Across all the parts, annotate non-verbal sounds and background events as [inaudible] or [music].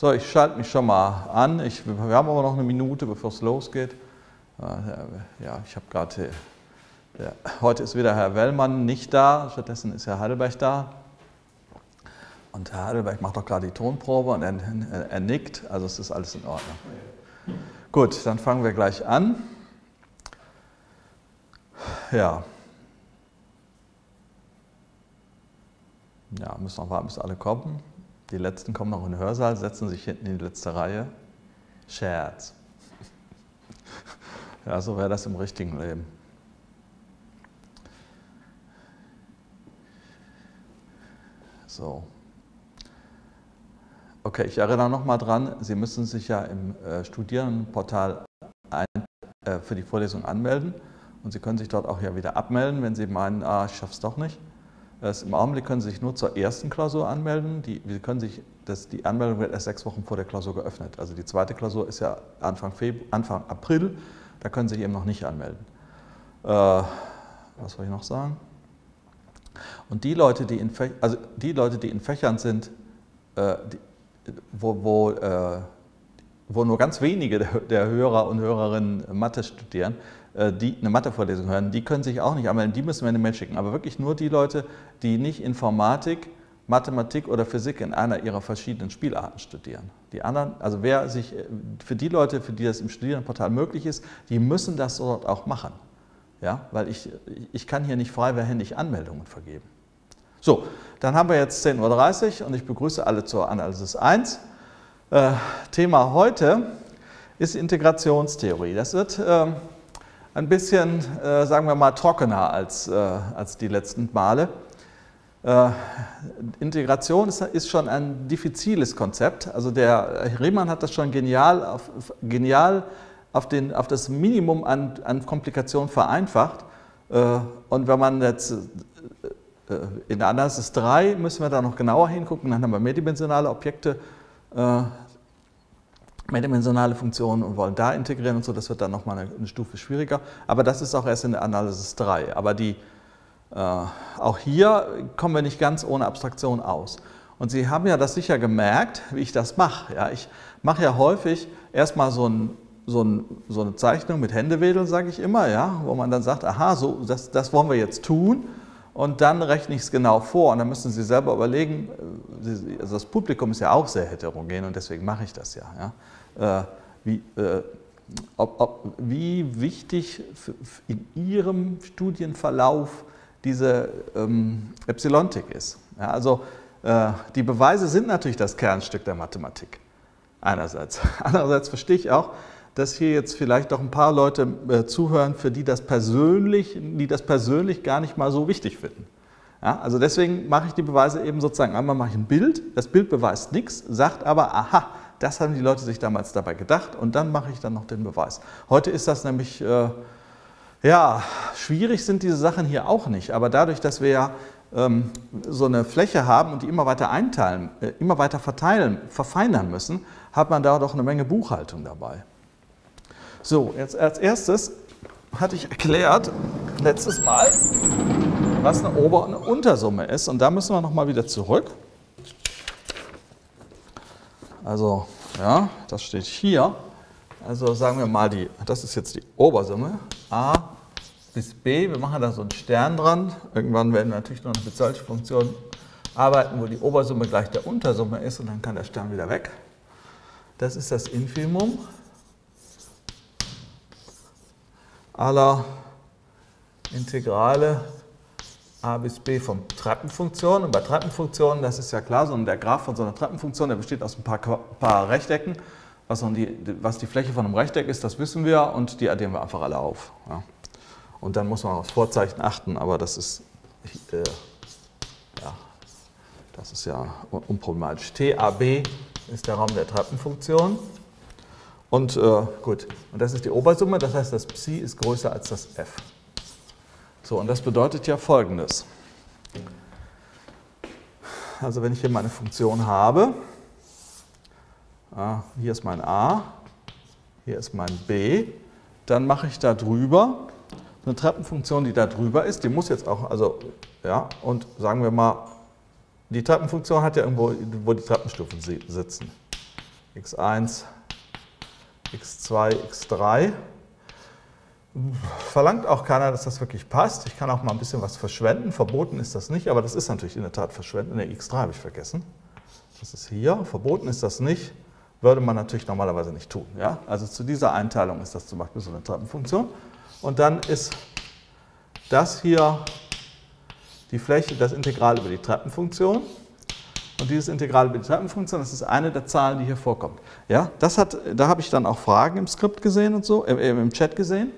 So, ich schalte mich schon mal an. Ich, wir haben aber noch eine Minute, bevor es losgeht. Ja, ich habe gerade, heute ist wieder Herr Wellmann nicht da, stattdessen ist Herr Heidelberg da. Und Herr Heidelberg macht doch gerade die Tonprobe und er, er nickt, also es ist alles in Ordnung. Gut, dann fangen wir gleich an. Ja. Ja, müssen noch warten, bis alle kommen. Die letzten kommen noch in den Hörsaal, setzen sich hinten in die letzte Reihe. Scherz. Ja, so wäre das im richtigen Leben. So. Okay, ich erinnere nochmal dran, Sie müssen sich ja im äh, Studierendenportal ein, äh, für die Vorlesung anmelden und Sie können sich dort auch ja wieder abmelden, wenn Sie meinen, ah, ich schaffe es doch nicht. Das, Im Augenblick können Sie sich nur zur ersten Klausur anmelden. Die, Sie können sich, das, die Anmeldung wird erst sechs Wochen vor der Klausur geöffnet. Also die zweite Klausur ist ja Anfang, Februar, Anfang April, da können Sie sich eben noch nicht anmelden. Äh, was soll ich noch sagen? Und die Leute, die in, also die Leute, die in Fächern sind, äh, die, wo, wo, äh, wo, nur ganz wenige der Hörer und Hörerinnen Mathe studieren, die eine Mathevorlesung hören, die können sich auch nicht anmelden, die müssen wir eine Mail schicken. Aber wirklich nur die Leute, die nicht Informatik, Mathematik oder Physik in einer ihrer verschiedenen Spielarten studieren. Die anderen, also wer sich, für die Leute, für die das im Studierendenportal möglich ist, die müssen das dort auch machen. Ja, weil ich, ich kann hier nicht freiwillig Anmeldungen vergeben. So, dann haben wir jetzt 10.30 Uhr und ich begrüße alle zur Analysis 1. Äh, Thema heute ist Integrationstheorie. Das wird äh, ein bisschen, äh, sagen wir mal, trockener als, äh, als die letzten Male. Äh, Integration ist, ist, schon ein diffiziles Konzept. Also der Riemann hat das schon genial auf, genial auf, den, auf das Minimum an, an Komplikationen vereinfacht. Äh, und wenn man jetzt äh, in der Analysis 3 müssen wir da noch genauer hingucken, dann haben wir mehrdimensionale Objekte, äh, mehrdimensionale Funktionen und wollen da integrieren und so, das wird dann nochmal eine, eine Stufe schwieriger, aber das ist auch erst in der Analysis 3. Aber die, äh, auch hier kommen wir nicht ganz ohne Abstraktion aus. Und Sie haben ja das sicher gemerkt, wie ich das mache. Ja, ich mache ja häufig erstmal so, ein, so, ein, so eine Zeichnung mit Händewedeln, sage ich immer, ja, wo man dann sagt, aha, so, das, das wollen wir jetzt tun und dann rechne ich es genau vor und dann müssen Sie selber überlegen, äh, also das Publikum ist ja auch sehr heterogen und deswegen mache ich das ja. ja. Äh, wie, äh, ob, ob, wie wichtig in Ihrem Studienverlauf diese ähm, Epsilontik ist. Ja, also äh, die Beweise sind natürlich das Kernstück der Mathematik. Einerseits. [laughs] Andererseits verstehe ich auch, dass hier jetzt vielleicht auch ein paar Leute äh, zuhören, für die das persönlich, die das persönlich gar nicht mal so wichtig finden. Ja, also deswegen mache ich die Beweise eben sozusagen, einmal mache ich ein Bild, das Bild beweist nichts, sagt aber, aha, das haben die Leute sich damals dabei gedacht und dann mache ich dann noch den Beweis. Heute ist das nämlich, äh, ja, schwierig sind diese Sachen hier auch nicht, aber dadurch, dass wir ja ähm, so eine Fläche haben und die immer weiter einteilen, äh, immer weiter verteilen, verfeinern müssen, hat man da doch eine Menge Buchhaltung dabei. So, jetzt als erstes hatte ich erklärt, letztes Mal, was eine Ober- und eine Untersumme ist. Und da müssen wir nochmal wieder zurück. Also, ja, das steht hier. Also sagen wir mal, die, das ist jetzt die Obersumme. A bis B. Wir machen da so einen Stern dran. Irgendwann werden wir natürlich noch mit solchen Funktionen arbeiten, wo die Obersumme gleich der Untersumme ist und dann kann der Stern wieder weg. Das ist das Infimum aller Integrale a bis b von Treppenfunktionen. Und bei Treppenfunktionen, das ist ja klar, so der Graph von so einer Treppenfunktion, der besteht aus ein paar, paar Rechtecken. Was die, was die, Fläche von einem Rechteck ist, das wissen wir und die addieren wir einfach alle auf. Ja. Und dann muss man aufs Vorzeichen achten, aber das ist, äh, ja, das ist ja unproblematisch. TAB ist der Raum der Treppenfunktion. Und äh, gut, und das ist die Obersumme, das heißt, das Psi ist größer als das f. So, und das bedeutet ja folgendes. Also wenn ich hier meine Funktion habe, ah, hier ist mein a, hier ist mein b, dann mache ich da drüber eine Treppenfunktion, die da drüber ist, die muss jetzt auch, also, ja, und sagen wir mal, die Treppenfunktion hat ja irgendwo, wo die Treppenstufen sitzen. x1, x2, x3. Verlangt auch keiner, dass das wirklich passt. Ich kann auch mal ein bisschen was verschwenden. Verboten ist das nicht, aber das ist natürlich in der Tat verschwenden. Ne, x3 habe ich vergessen. Das ist hier. Verboten ist das nicht. Würde man natürlich normalerweise nicht tun. Ja? Also zu dieser Einteilung ist das zum Beispiel so eine Treppenfunktion. Und dann ist das hier die Fläche, das Integral über die Treppenfunktion. Und dieses Integral über die Treppenfunktion, das ist eine der Zahlen, die hier vorkommt. Ja, das hat, da habe ich dann auch Fragen im Skript gesehen und so, äh, im Chat gesehen.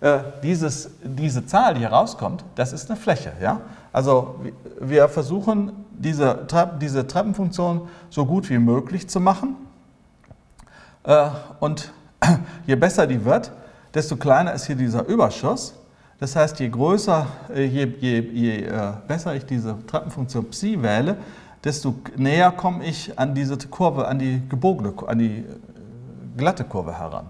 Äh, dieses, diese Zahl, die hier rauskommt, das ist eine Fläche. Ja? Also wir versuchen, diese, diese Treppenfunktion so gut wie möglich zu machen. Äh, und [clears throat] je besser die wird, desto kleiner ist hier dieser Überschuss. Das heißt, je größer, äh, je, je, je besser ich diese Treppenfunktion Psi wähle, desto näher komme ich an diese Kurve, an die gebogene, an die glatte Kurve heran.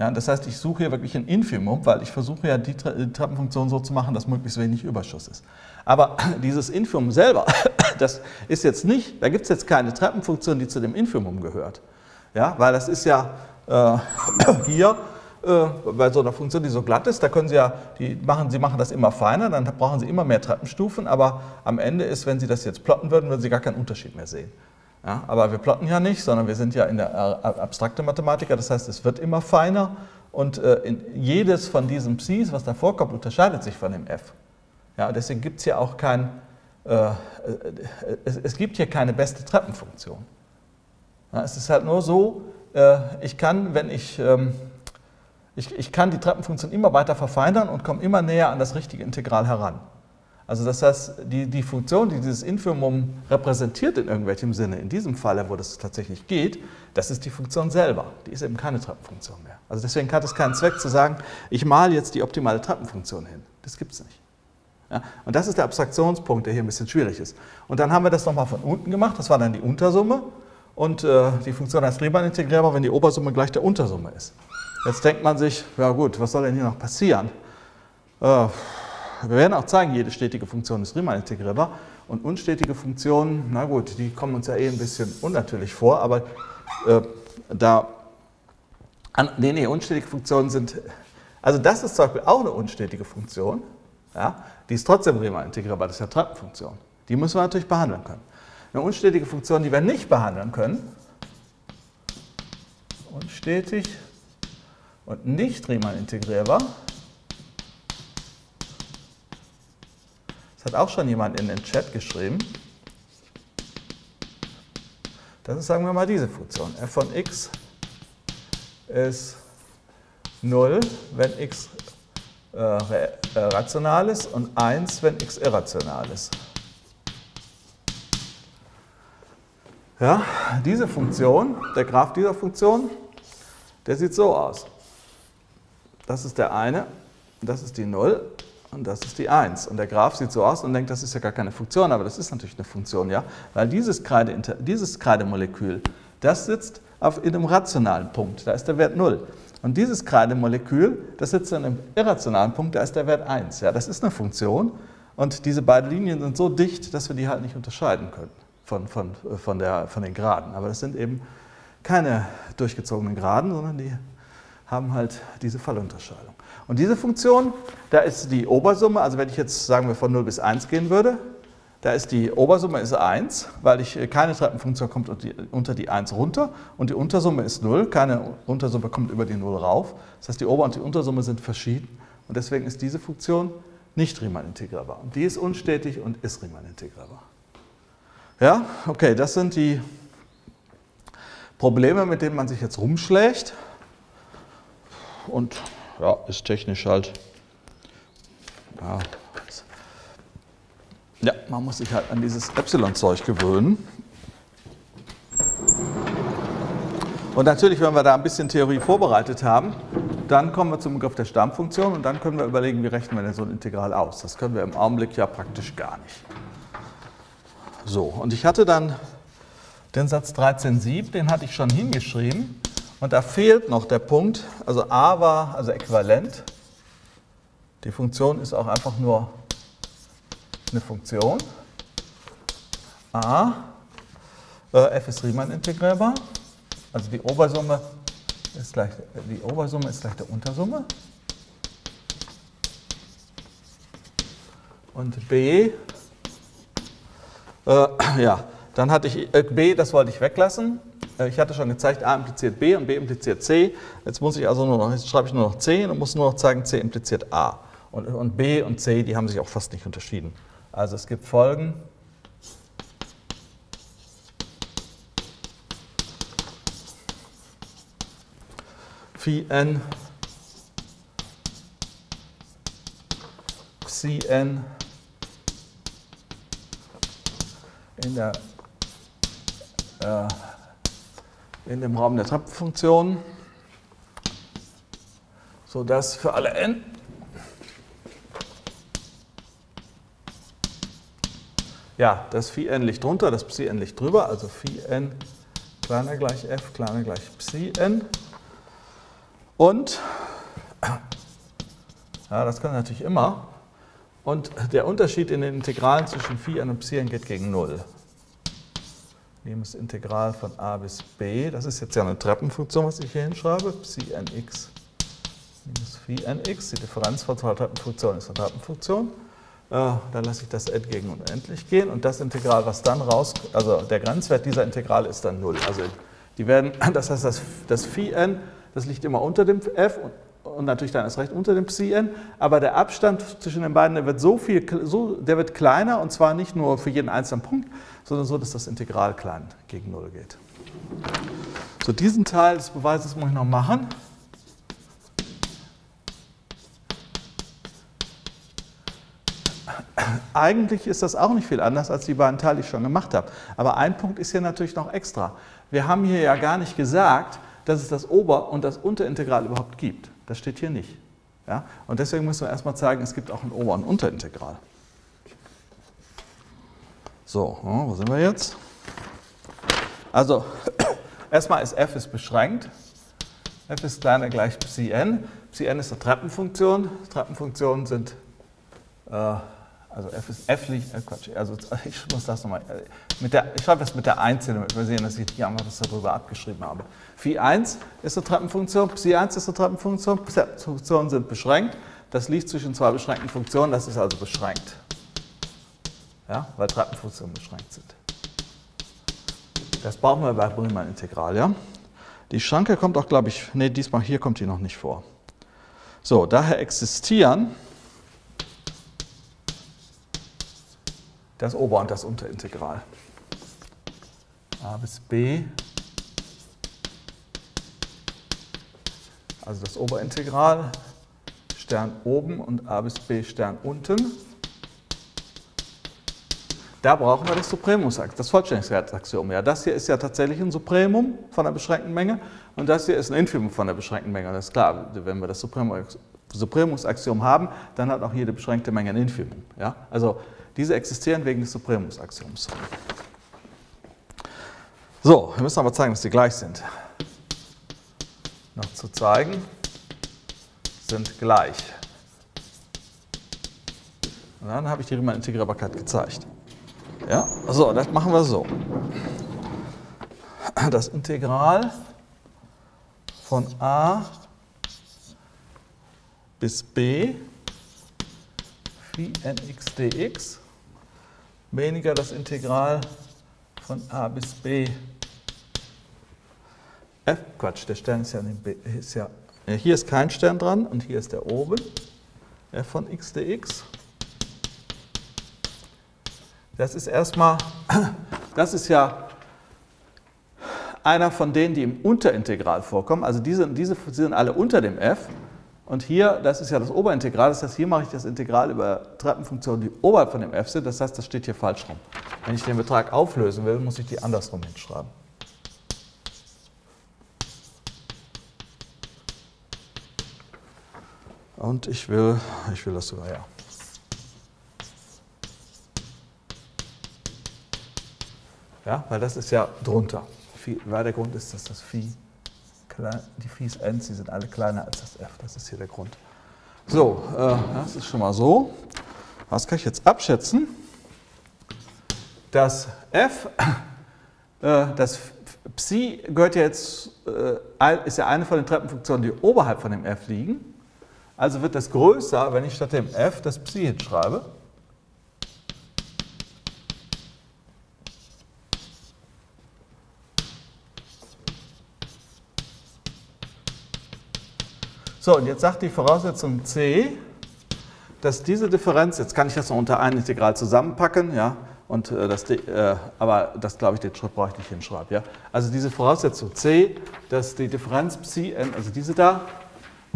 Ja, das heißt, ich suche hier wirklich ein Infimum, weil ich versuche ja die Treppenfunktion so zu machen, dass möglichst wenig Überschuss ist. Aber [clears throat] dieses Infimum selber, [clears throat] das ist jetzt nicht, da gibt es jetzt keine Treppenfunktion, die zu dem Infimum gehört. Ja, weil das ist ja äh, [clears throat] hier äh, bei so einer Funktion, die so glatt ist, da können Sie ja, die machen, Sie machen das immer feiner, dann brauchen Sie immer mehr Treppenstufen, aber am Ende ist, wenn Sie das jetzt plotten würden, würden Sie gar keinen Unterschied mehr sehen. Ja, aber wir plotten ja nicht, sondern wir sind ja in der abstrakte Mathematiker, das heißt, es wird immer feiner und äh, jedes von diesen Psis, was da vorkommt, unterscheidet sich von dem f. Ja, deswegen gibt es hier auch kein, äh, äh, es, es, gibt hier keine beste Treppenfunktion. Ja, es ist halt nur so, äh, ich kann, wenn ich, ähm, ich, ich kann die Treppenfunktion immer weiter verfeinern und komme immer näher an das richtige Integral heran. Also das heißt, die, die Funktion, die dieses Infimum repräsentiert in irgendwelchem Sinne, in diesem Falle, wo das tatsächlich geht, das ist die Funktion selber. Die ist eben keine Treppenfunktion mehr. Also deswegen hat es keinen Zweck zu sagen, ich male jetzt die optimale Treppenfunktion hin. Das gibt es nicht. Ja, und das ist der Abstraktionspunkt, der hier ein bisschen schwierig ist. Und dann haben wir das nochmal von unten gemacht, das war dann die Untersumme. Und äh, die Funktion heißt Riemann integrierbar, wenn die Obersumme gleich der Untersumme ist. Jetzt denkt man sich, ja gut, was soll denn hier noch passieren? Äh, wir werden auch zeigen, jede stetige Funktion ist Riemann integrierbar. Und unstetige Funktionen, na gut, die kommen uns ja eh ein bisschen unnatürlich vor, aber äh, da, an, nee, nee, unstetige Funktionen sind, also das ist zum Beispiel auch eine unstetige Funktion, ja, die ist trotzdem Riemann integrierbar, das ist ja Treppenfunktion. Die müssen wir natürlich behandeln können. Eine unstetige Funktion, die wir nicht behandeln können, unstetig und nicht Riemann integrierbar, Das hat auch schon jemand in den Chat geschrieben. Das ist, sagen wir mal, diese Funktion. f von x ist 0, wenn x äh, äh, rational ist und 1, wenn x irrational ist. Ja, diese Funktion, der Graph dieser Funktion, der sieht so aus. Das ist der eine, das ist die 0 und das ist die 1. Und der Graph sieht so aus und denkt, das ist ja gar keine Funktion, aber das ist natürlich eine Funktion, ja? Weil dieses, Kreide, dieses Kreidemolekül, das sitzt auf, in einem rationalen Punkt, da ist der Wert 0. Und dieses Kreidemolekül, das sitzt in einem irrationalen Punkt, da ist der Wert 1. Ja? Das ist eine Funktion und diese beiden Linien sind so dicht, dass wir die halt nicht unterscheiden können von, von, von, der, von den Graden. Aber das sind eben keine durchgezogenen Graden, sondern die haben halt diese Fallunterscheidung. Und diese Funktion, da ist die Obersumme, also wenn ich jetzt sagen wir von 0 bis 1 gehen würde, da ist die Obersumme ist 1, weil ich keine Treppenfunktion kommt unter die 1 runter und die Untersumme ist 0, keine Untersumme kommt über die 0 rauf. Das heißt, die Ober- und die Untersumme sind verschieden und deswegen ist diese Funktion nicht Riemann integrierbar. Und die ist unstetig und ist Riemann integrierbar. Ja, okay, das sind die Probleme, mit denen man sich jetzt rumschlägt. Und ja, ist technisch halt. Ja, ja, man muss sich halt an dieses Epsilon-Zeug gewöhnen. Und natürlich, wenn wir da ein bisschen Theorie vorbereitet haben, dann kommen wir zum Begriff der Stammfunktion und dann können wir überlegen, wie rechnen wir denn so ein Integral aus. Das können wir im Augenblick ja praktisch gar nicht. So, und ich hatte dann den Satz 13.7, den hatte ich schon hingeschrieben. Und da fehlt noch der Punkt, also a war also äquivalent. Die Funktion ist auch einfach nur eine Funktion. a, äh, f ist Riemann integrierbar. also die Obersumme ist gleich, die Obersumme ist gleich der Untersumme. Und B, äh, ja, dann hatte ich äh, B, das wollte ich weglassen. Äh, ich hatte schon gezeigt, A impliziert B und B impliziert C. Jetzt muss ich also nur noch, jetzt schreibe ich nur noch C und muss nur noch zeigen, C impliziert A. Und, und B und C, die haben sich auch fast nicht unterschieden. Also es gibt Folgen. Phi n Psi n in der äh, in dem Raum der Treppenfunktion, sodass für alle n ja, das Phi n liegt drunter, das Psi n liegt drüber, also Phi n kleiner gleich f kleiner gleich Psi n. Und, ja, das kann natürlich immer, und der Unterschied in den Integralen zwischen Phi n und Psi n geht gegen 0 nehmen das Integral von a bis b. Das ist jetzt ja eine Treppenfunktion, was ich hier hinschreibe. Psi nx minus phi nx. Die Differenz von zwei Treppenfunktionen ist eine Treppenfunktion. Äh, dann lasse ich das entgegen unendlich gehen. Und das Integral, was dann raus, also der Grenzwert dieser Integrale ist dann 0. Also die werden, [laughs] das heißt, das, das phi n, das liegt immer unter dem f und und natürlich dann erst recht unter dem Psi n, aber der Abstand zwischen den beiden der wird so viel, so, der wird kleiner und zwar nicht nur für jeden einzelnen Punkt, sondern so, dass das Integral klein gegen 0 geht. So, diesen Teil des Beweises muss ich noch machen. Eigentlich ist das auch nicht viel anders als die beiden Teile, die ich schon gemacht habe. Aber ein Punkt ist hier natürlich noch extra. Wir haben hier ja gar nicht gesagt, dass es das Ober- und das Unterintegral überhaupt gibt. Das steht hier nicht. Ja? Und deswegen müssen wir erstmal zeigen, es gibt auch ein Ober- und Unterintegral. So, wo sind wir jetzt? Also, [clears throat] erstmal ist f ist beschränkt. f ist kleiner gleich psi n. Psi n ist eine Treppenfunktion. Treppenfunktionen sind äh, also f ist f liegt, äh Quatsch, also [laughs] ich muss das nochmal, äh, mit ich schreibe das mit der 1 damit wir sehen, dass ich hier einfach das darüber abgeschrieben habe. Phi 1 ist eine Treppenfunktion, Psi 1 ist eine Treppenfunktion, Treppenfunktionen sind beschränkt, das liegt zwischen zwei beschränkten Funktionen, das ist also beschränkt. Ja, weil Treppenfunktionen beschränkt sind. Das brauchen wir bei Riemann-Integral, ja. Die Schranke kommt auch, glaube ich, nee, diesmal hier kommt die noch nicht vor. So, daher existieren das Ober- und das Unterintegral. a bis b, also das Oberintegral, Stern oben und a bis b Stern unten. Da brauchen wir das Supremumsaxiom, das Vollständigkeitsaxiom. Ja, das hier ist ja tatsächlich ein Supremum von einer beschränkten Menge und das hier ist ein Infimum von einer beschränkten Menge. Das ist klar, wenn wir das Supremumsaxiom haben, dann hat auch jede beschränkte Menge ein Infimum. Ja? Also diese existieren wegen des Supremumsaxioms. So, wir müssen aber zeigen, dass die gleich sind. Noch zu zeigen, sind gleich. Und dann habe ich die Riemann-Integrierbarkeit gezeigt. Ja, so, das machen wir so. Das Integral von a bis b phi nx dx weniger das Integral von a bis b f, Quatsch, der Stern ist ja, ist ja, hier ist kein Stern dran und hier ist der oben, f von x dx. Das ist erstmal, [clears throat] das ist ja einer von denen, die im Unterintegral vorkommen. Also diese, diese sind alle unter dem f. Und hier, das ist ja das Oberintegral, das heißt, hier mache ich das Integral über Treppenfunktionen, die oberhalb von dem f sind. Das heißt, das steht hier falsch rum. Wenn ich den Betrag auflösen will, muss ich die andersrum hinschreiben. Und ich will, ich will das sogar, ja. Ja, weil das ist ja drunter. Weil der Grund ist, dass das Phi die Phis Ends, die sind alle kleiner als das f. Das ist hier der Grund. So, äh, das ist schon mal so. Was kann ich jetzt abschätzen? Das f, äh, das Psi gehört ja jetzt, äh, ist ja eine von den Treppenfunktionen, die oberhalb von dem f liegen. Also wird das größer, wenn ich statt dem f das Psi hinschreibe. So, und jetzt sagt die Voraussetzung c, dass diese Differenz, jetzt kann ich das noch unter ein Integral zusammenpacken, ja, und äh, das, äh, aber das glaube ich, den Schritt brauche ich nicht hinschreiben. Ja? Also diese Voraussetzung c, dass die Differenz psi n, also diese da,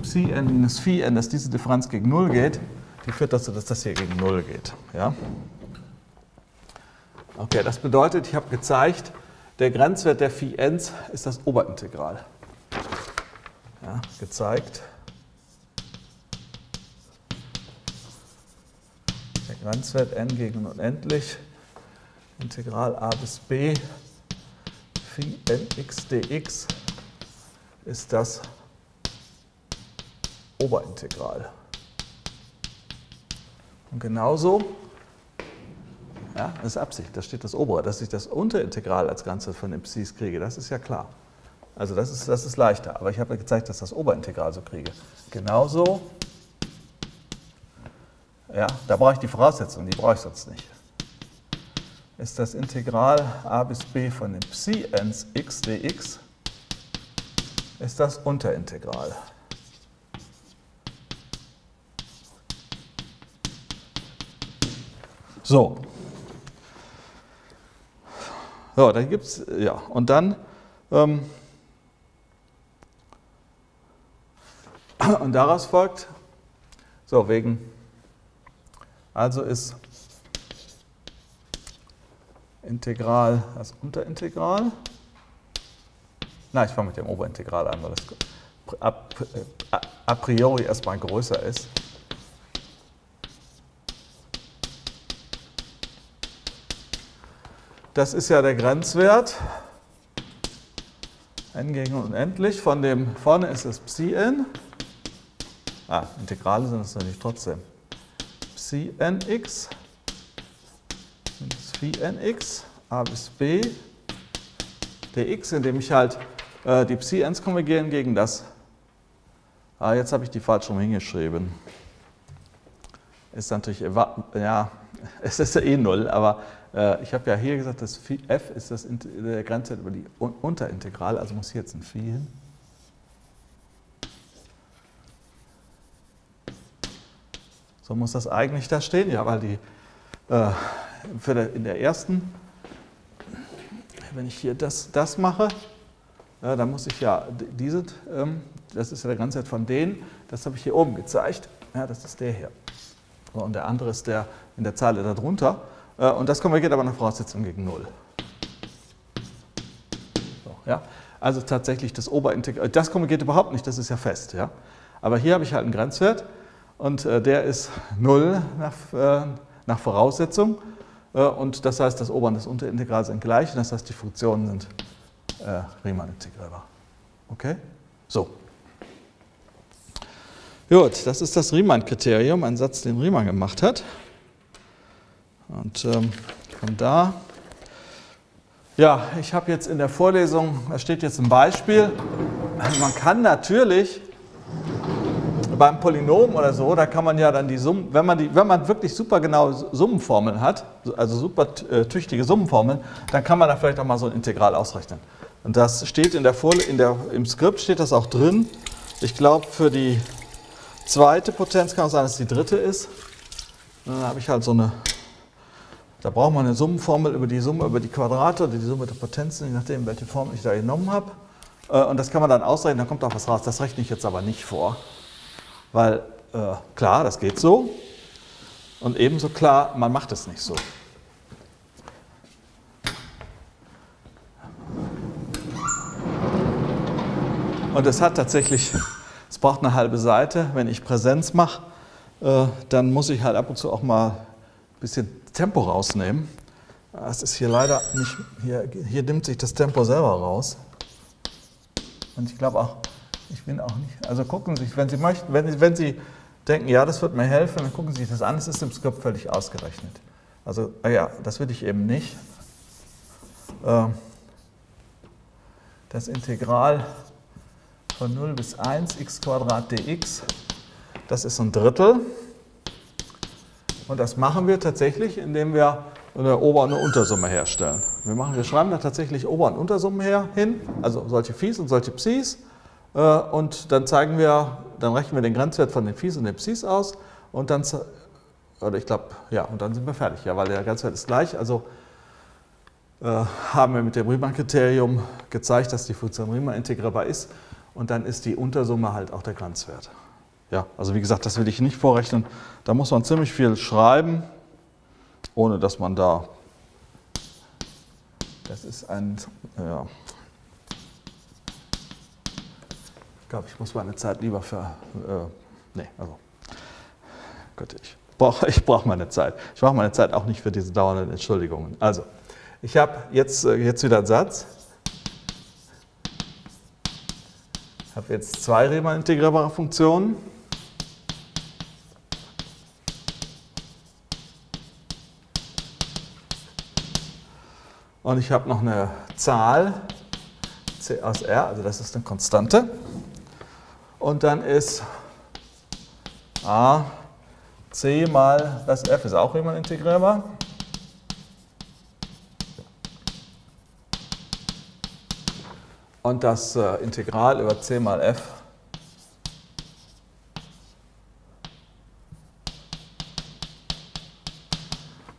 psi n minus phi n, dass diese Differenz gegen 0 geht, die führt dazu, dass das hier gegen 0 geht. Ja? Okay, das bedeutet, ich habe gezeigt, der Grenzwert der phi n ist das Oberintegral. Ja, gezeigt. Der Grenzwert n gegen unendlich, Integral a bis b, phi nx dx ist das Oberintegral. Und genauso, ja, das ist Absicht, da steht das obere, dass ich das Unterintegral als Ganze von den Psis kriege, das ist ja klar. Also das ist, das ist leichter, aber ich habe ja gezeigt, dass das Oberintegral so kriege. Genauso, ja, da brauche ich die Voraussetzung, die brauche ich sonst nicht. Ist das Integral a bis b von dem Psi ns x dx, ist das Unterintegral. So. So, da gibt es, ja, und dann, ähm, und daraus folgt, so, wegen, also ist Integral das Unterintegral. Na, ich fange mit dem Oberintegral an, weil das a, a priori erstmal größer ist. Das ist ja der Grenzwert. n gegen unendlich. Von dem vorne ist es Psi n. Ah, Integrale sind es natürlich trotzdem. Psi nx minus Phi nx a bis b dx, indem ich halt äh, die Psi n's konvergieren gegen das. Ah, jetzt habe ich die falsch rum hingeschrieben. Ist natürlich, ja, [laughs] es ist ja eh null, aber äh, ich habe ja hier gesagt, dass f ist das der Grenze über die Unterintegral, also muss hier jetzt ein Phi hin. So muss das eigentlich da stehen, ja, weil die äh, der, in der ersten, wenn ich hier das, das mache, ja, dann muss ich ja diese, ähm, das ist ja der Grenzwert von denen, das habe ich hier oben gezeigt, ja, das ist der hier. Und der andere ist der in der Zeile darunter. Äh, und das konvergiert aber nach Voraussetzung gegen 0. So, ja? Also tatsächlich das Oberintegral, das konvergiert überhaupt nicht, das ist ja fest. Ja? Aber hier habe ich halt einen Grenzwert und äh, der ist 0 nach, äh, nach Voraussetzung. Und das heißt, das Ober- und das Unterintegral sind gleich. Und das heißt, die Funktionen sind äh, Riemann integrierbar. Okay? So. Gut, das ist das Riemann-Kriterium, ein Satz, den Riemann gemacht hat. Und ähm, von da, ja, ich habe jetzt in der Vorlesung, da steht jetzt ein Beispiel. Man kann natürlich beim Polynom oder so, da kann man ja dann die Summen, wenn man, die, wenn man wirklich super genau Summenformeln hat, also super äh, tüchtige Summenformeln, dann kann man da vielleicht auch mal so ein Integral ausrechnen. Und das steht in der, Vorle im Skript steht das auch drin. Ich glaube, für die zweite Potenz kann es sein, dass es die dritte ist. Und dann habe ich halt so eine da braucht man eine Summenformel über die Summe über die Quadrate oder die Summe der Potenzen, je nachdem, welche Formel ich da genommen habe. Äh, und das kann man dann ausrechnen, dann kommt auch was raus. Das rechne ich jetzt aber nicht vor. Weil äh, klar, das geht so. Und ebenso klar, man macht es nicht so. Und es hat tatsächlich, braucht eine halbe Seite. Wenn ich Präsenz mache, äh, dann muss ich halt ab und zu auch mal ein bisschen Tempo rausnehmen. Das ist hier leider nicht, hier, hier nimmt sich das Tempo selber raus. Und ich glaube auch, ich bin auch nicht, also gucken Sie sich, wenn Sie möchten, wenn, wenn Sie denken, ja, das wird mir helfen, dann gucken Sie sich das an, es ist im Skript völlig ausgerechnet. Also, ah ja, das will ich eben nicht. Ähm, das Integral von 0 bis 1 x dx, das ist ein Drittel. Und das machen wir tatsächlich, indem wir eine Ober- und eine Untersumme herstellen. Wir, machen, wir schreiben da tatsächlich Ober- und Untersummen her, hin, also solche Phis und solche Psis. Äh, und dann zeigen wir, dann rechnen wir den Grenzwert von den Phis und den Psis aus und dann, oder ich glaube, ja, und dann sind wir fertig, ja, weil der Grenzwert ist gleich. Also äh, haben wir mit dem Riemann-Kriterium gezeigt, dass die Funktion Riemann integrierbar ist und dann ist die Untersumme halt auch der Grenzwert. Ja, also wie gesagt, das will ich nicht vorrechnen. Da muss man ziemlich viel schreiben, ohne dass man da. Das ist ein. Ja. Ich glaube, ich muss meine Zeit lieber für. Äh, nee, also. Gott, ich brauche ich brauch meine Zeit. Ich brauche meine Zeit auch nicht für diese dauernden Entschuldigungen. Also, ich habe jetzt, äh, jetzt wieder einen Satz. Ich habe jetzt zwei Riemann integrierbare Funktionen. Und ich habe noch eine Zahl, c aus r, also das ist eine Konstante. Und dann ist a c mal das f ist auch immer integrierbar. Und das äh, Integral über c mal f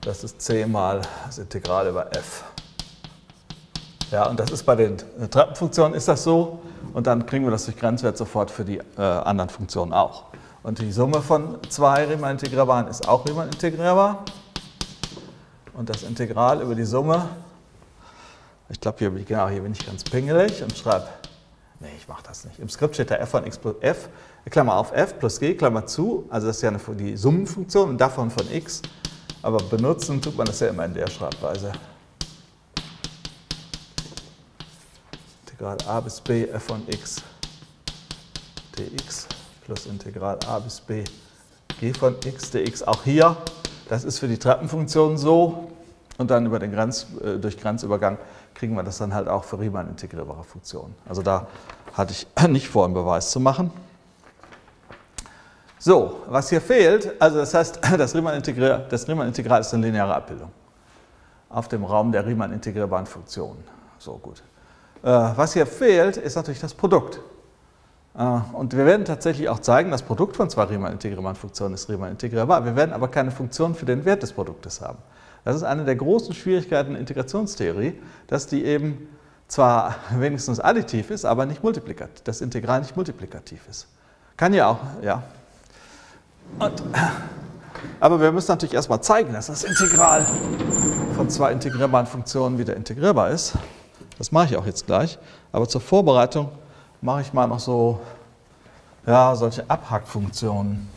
das ist c mal das Integral über f. Ja, und das ist bei den Treppenfunktionen ist das so und dann kriegen wir das durch Grenzwert sofort für die äh, anderen Funktionen auch. Und die Summe von zwei Riemann integrierbaren ist auch Riemann integrierbar. Und das Integral über die Summe, ich glaube, hier, genau, hier bin ich ganz pingelig und schreibe, nee, ich mache das nicht. Im Skript steht da f von x plus f, Klammer auf f plus g, Klammer zu, also das ist ja eine, die Summenfunktion und davon von x. Aber benutzen tut man das ja immer in der Schreibweise. Integral a bis b f von x dx plus Integral a bis b g von x dx. Auch hier, das ist für die Treppenfunktion so. Und dann über den Grenz, äh, durch Grenzübergang kriegen wir das dann halt auch für Riemann integrierbare Funktionen. Also da hatte ich [clears throat] nicht vor, einen Beweis zu machen. So, was hier fehlt, also das heißt, [clears throat] das Riemann-Integral Riemann ist eine lineare Abbildung auf dem Raum der Riemann integrierbaren Funktionen. So gut. Äh, was hier fehlt, ist natürlich das Produkt. Äh, und wir werden tatsächlich auch zeigen, das Produkt von zwei Riemann-integrierbaren Funktionen ist Riemann integrierbar. Wir werden aber keine Funktion für den Wert des Produktes haben. Das ist eine der großen Schwierigkeiten der Integrationstheorie, dass die eben zwar wenigstens additiv ist, aber nicht multiplikativ, das Integral nicht multiplikativ ist. Kann ja auch, ja. Und, aber wir müssen natürlich erstmal zeigen, dass das Integral von zwei integrierbaren Funktionen wieder integrierbar ist. Das mache ich auch jetzt gleich. Aber zur Vorbereitung mache ich mal noch so ja, solche Abhackfunktionen.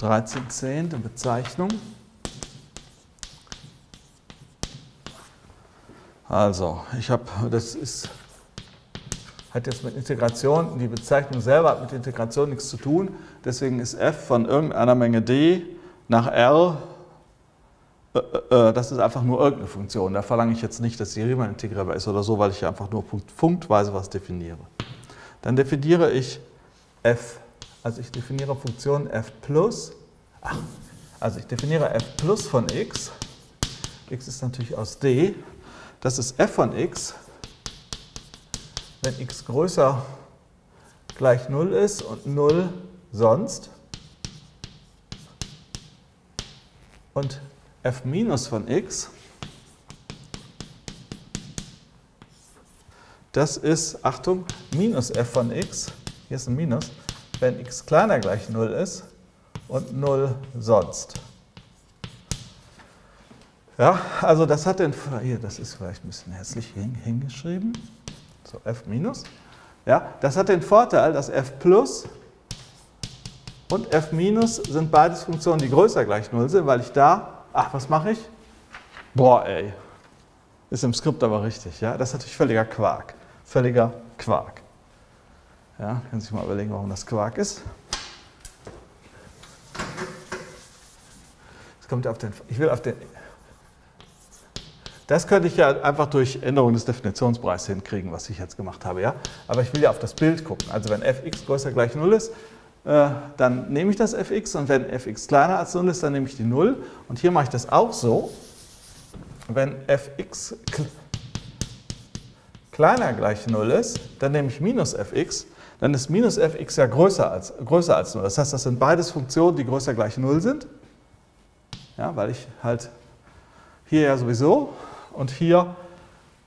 1310, die Bezeichnung. Also, ich habe, das ist, hat jetzt mit Integration, die Bezeichnung selber hat mit Integration nichts zu tun. Deswegen ist f von irgendeiner Menge d nach r, äh, äh, äh, das ist einfach nur irgendeine Funktion. Da verlange ich jetzt nicht, dass sie Riemann integrierbar ist oder so, weil ich einfach nur punktweise was definiere. Dann definiere ich f also ich definiere Funktion f plus, ach, also ich definiere f plus von x, x ist natürlich aus d, das ist f von x, wenn x größer gleich 0 ist und 0 sonst. Und f minus von x, das ist, Achtung, minus f von x, hier ist ein Minus, wenn x kleiner gleich 0 ist und 0 sonst. Ja, also das hat den, hier, das ist vielleicht ein bisschen hässlich hingeschrieben, so f minus. Ja, das hat den Vorteil, dass f plus und f minus sind beides Funktionen, die größer gleich 0 sind, weil ich da, ach, was mache ich? Boah, ey, ist im Skript aber richtig, ja? Das ist natürlich völliger Quark. Völliger Quark. Ja, können Sie sich mal überlegen, warum das Quark ist. Es kommt auf den, ich will auf den, das könnte ich ja einfach durch Änderung des Definitionsbereichs hinkriegen, was ich jetzt gemacht habe, ja? Aber ich will ja auf das Bild gucken. Also wenn fx größer gleich 0 ist, äh, dann nehme ich das fx und wenn fx kleiner als 0 ist, dann nehme ich die 0. Und hier mache ich das auch so. Wenn fx kleiner gleich 0 ist, dann nehme ich minus fx, dann ist minus fx ja größer als, größer als 0. Das heißt, das sind beides Funktionen, die größer gleich 0 sind. Ja, weil ich halt hier ja sowieso und hier,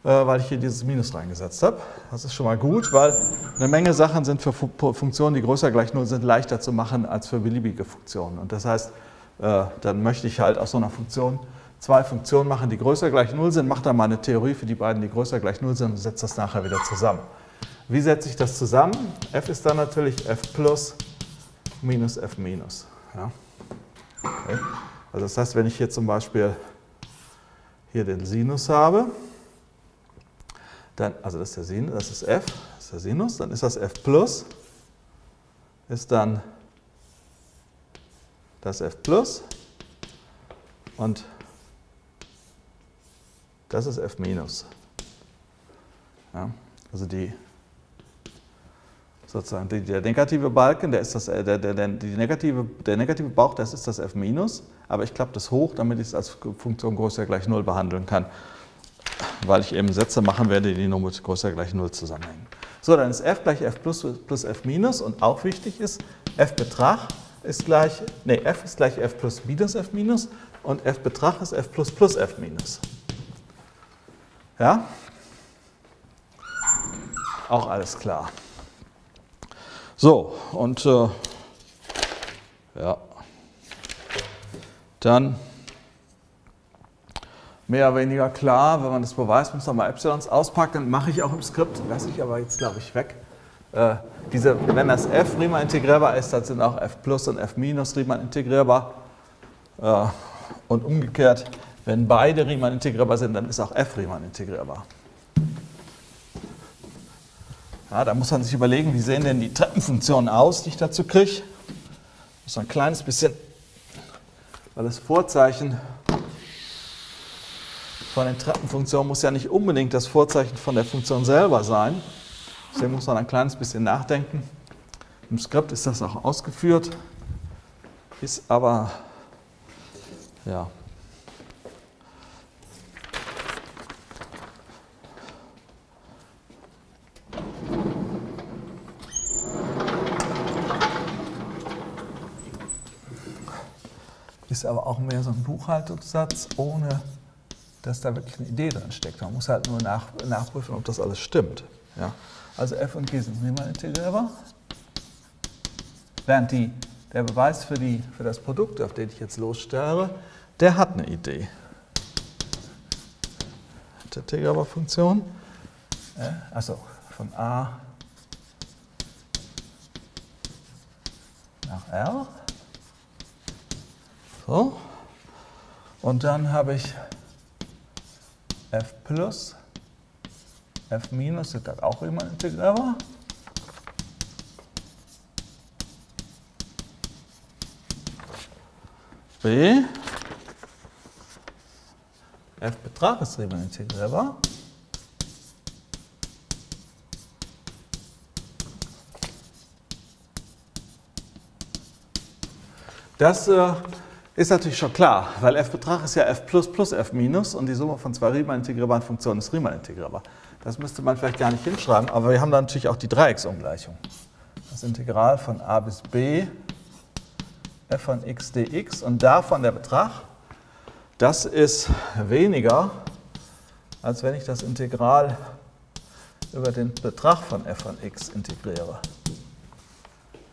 äh, weil ich hier dieses Minus reingesetzt habe. Das ist schon mal gut, weil eine Menge Sachen sind für Funktionen, die größer gleich 0 sind, leichter zu machen als für beliebige Funktionen. Und das heißt, äh, dann möchte ich halt aus so einer Funktion zwei Funktionen machen, die größer gleich 0 sind, mache dann mal eine Theorie für die beiden, die größer gleich 0 sind und setze das nachher wieder zusammen. Wie setze ich das zusammen? f ist dann natürlich f plus minus f minus. Ja. Okay. Also das heißt, wenn ich hier zum Beispiel hier den Sinus habe, dann, also das ist der Sinus, das ist f, das ist der Sinus, dann ist das f plus, ist dann das f plus und das ist f minus. Ja, also die sozusagen der negative Balken, der ist das, der, der, der, die negative, der negative Bauch, das ist das f aber ich klappe das hoch, damit ich es als Funktion größer gleich 0 behandeln kann, weil ich eben Sätze machen werde, die nur mit größer gleich 0 zusammenhängen. So, dann ist f gleich f plus plus f minus und auch wichtig ist, f Betrag ist gleich, nee, f ist gleich f plus minus f minus und f Betrag ist f plus plus f minus. Ja? Auch alles klar. So, und äh, ja, dann mehr oder weniger klar, wenn man das man mal Epsilons auspacken, mache ich auch im Skript, lasse ich aber jetzt, glaube ich, weg. Äh, diese, wenn das f Riemann integrierbar ist, dann sind auch f plus und f minus Riemann integrierbar. Äh, und umgekehrt, wenn beide Riemann integrierbar sind, dann ist auch f Riemann integrierbar. Ja, da muss man sich überlegen, wie sehen denn die Treppenfunktionen aus, die ich dazu kriege. Muss ein kleines bisschen, weil das Vorzeichen von den Treppenfunktionen muss ja nicht unbedingt das Vorzeichen von der Funktion selber sein. Deswegen muss man ein kleines bisschen nachdenken. Im Skript ist das auch ausgeführt, ist aber ja, ist aber auch mehr so ein Buchhaltungssatz, ohne dass da wirklich eine Idee drin steckt. Man muss halt nur nach, nachprüfen, ob das alles stimmt. Ja? Also f und g sind Riemann integrierbar. Während die, der Beweis für, die, für das Produkt, auf den ich jetzt lossteuere, der hat eine Idee. integrierbar Funktion. Äh, also von a nach r. So. Und dann habe ich f plus, f minus, ist das auch immer integrierbar. B, f Betrag ist Riemann integrierbar. Das äh, ist natürlich schon klar, weil f-Betrag ist ja f plus plus f minus und die Summe von zwei Riemann integrierbaren Funktionen ist Riemann integrierbar. Das müsste man vielleicht gar nicht hinschreiben, aber wir haben da natürlich auch die Dreiecksumgleichung. Das Integral von a bis b f von x dx und davon der Betrag, das ist weniger, als wenn ich das Integral über den Betrag von f von x integriere.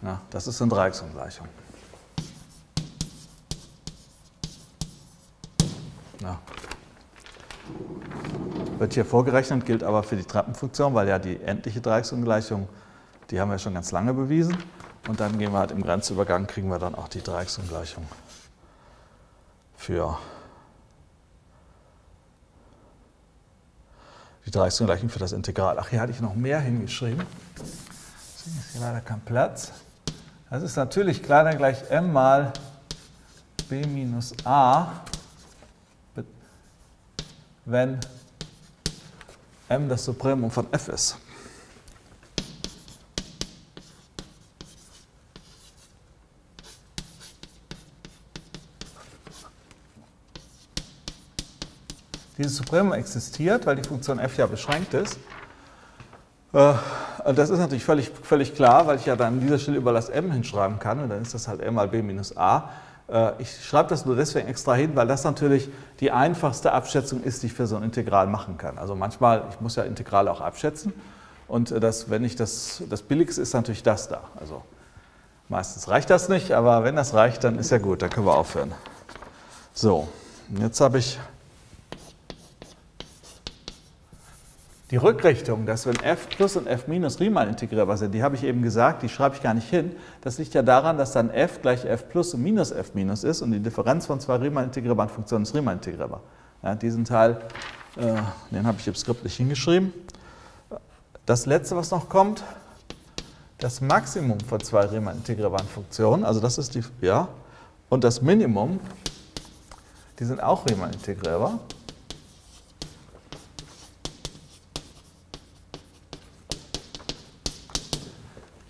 Ja, das ist eine Dreiecksumgleichung. Ja. Wird hier vorgerechnet, gilt aber für die Treppenfunktion, weil ja die endliche Dreiecksungleichung, die haben wir schon ganz lange bewiesen. Und dann gehen wir halt im Grenzübergang, kriegen wir dann auch die Dreiecksungleichung für die Dreiecksungleichung für das Integral. Ach, hier hatte ich noch mehr hingeschrieben. Deswegen ist hier leider kein Platz. Das ist natürlich kleiner gleich m mal b minus a, wenn m das Supremum von f ist. Dieses Supremum existiert, weil die Funktion f ja beschränkt ist. Äh, das ist natürlich völlig, völlig klar, weil ich ja dann an dieser Stelle über das m hinschreiben kann und dann ist das halt m mal b minus a. Äh, ich schreibe das nur deswegen extra hin, weil das natürlich die einfachste Abschätzung ist, die ich für so ein Integral machen kann. Also manchmal, ich muss ja Integrale auch abschätzen und äh, das, wenn ich das, das billigste ist natürlich das da. Also meistens reicht das nicht, aber wenn das reicht, dann ist ja gut, dann können wir aufhören. So, jetzt habe ich Die Rückrichtung, dass wenn f plus und f minus Riemann integrierbar sind, die habe ich eben gesagt, die schreibe ich gar nicht hin. Das liegt ja daran, dass dann f gleich f plus und minus f minus ist und die Differenz von zwei Riemann integrierbaren Funktionen ist Riemann integrierbar. Ja, diesen Teil, äh, den habe ich im Skript nicht hingeschrieben. Das letzte, was noch kommt, das Maximum von zwei Riemann integrierbaren Funktionen, also das ist die, ja, und das Minimum, die sind auch Riemann integrierbar.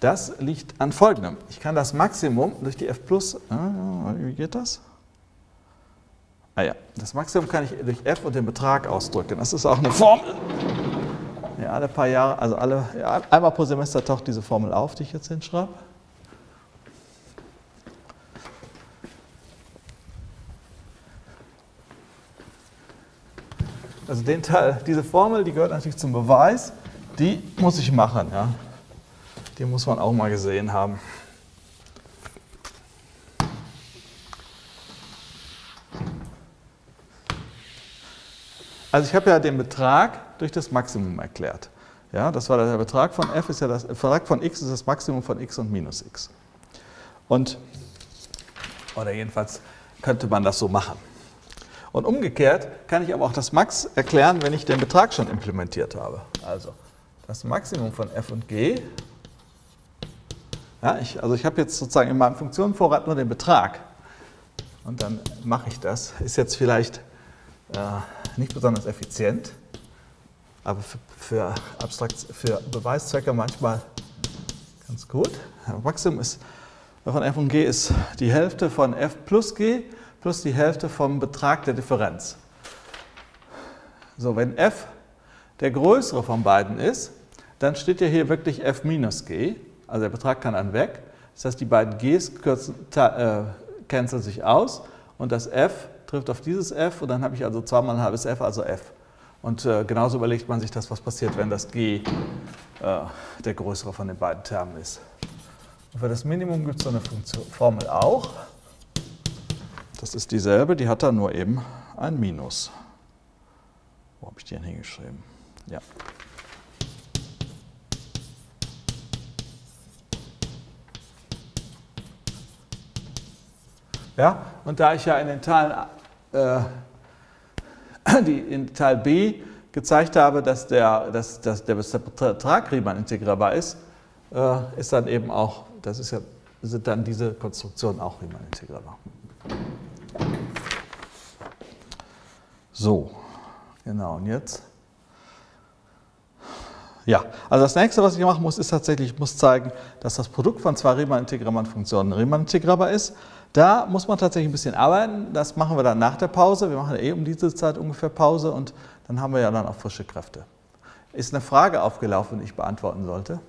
Das liegt an folgendem. Ich kann das Maximum durch die f plus, ah, wie geht das? Ah ja, das Maximum kann ich durch f und den Betrag ausdrücken. Das ist auch eine Formel. Ja, alle paar Jahre, also alle, ja, einmal pro Semester taucht diese Formel auf, die ich jetzt hinschreibe. Also den Teil, diese Formel, die gehört natürlich zum Beweis, die muss ich machen. Ja. Die muss man auch mal gesehen haben. Also ich habe ja den Betrag durch das Maximum erklärt. Ja, das war der Betrag von f ist ja das Betrag von x ist das Maximum von x und minus x. Und oder jedenfalls könnte man das so machen. Und umgekehrt kann ich aber auch das Max erklären, wenn ich den Betrag schon implementiert habe. Also das Maximum von f und g ja, ich, also ich habe jetzt sozusagen in meinem Funktionenvorrat nur den Betrag und dann mache ich das. Ist jetzt vielleicht äh, nicht besonders effizient, aber für, für, Abstrakt, für Beweiszwecke manchmal ganz gut. Maximum ist, von f und g ist die Hälfte von f plus g plus die Hälfte vom Betrag der Differenz. So, wenn f der größere von beiden ist, dann steht ja hier wirklich f minus g. Also der Betrag kann dann weg. Das heißt, die beiden Gs äh, canceln sich aus und das f trifft auf dieses f und dann habe ich also zweimal ein halbes f, also f. Und äh, genauso überlegt man sich das, was passiert, wenn das g äh, der größere von den beiden Termen ist. Und für das Minimum gibt es so eine Funktion, Formel auch. Das ist dieselbe, die hat da nur eben ein Minus. Wo habe ich die denn hingeschrieben? Ja. Ja? Und da ich ja in den Teilen, äh, [clears throat] die in Teil B gezeigt habe, dass der, dass, dass der Betrag Riemann integrierbar ist, äh, ist dann eben auch, das ist ja, sind dann diese Konstruktionen auch Riemann integrierbar. So, genau, und jetzt? Ja, also das nächste, was ich machen muss, ist tatsächlich, ich muss zeigen, dass das Produkt von zwei Riemann integrierbaren Funktionen Riemann integrierbar ist. Da muss man tatsächlich ein bisschen arbeiten. Das machen wir dann nach der Pause. Wir machen eh um diese Zeit ungefähr Pause und dann haben wir ja dann auch frische Kräfte. Ist eine Frage aufgelaufen, die ich beantworten sollte?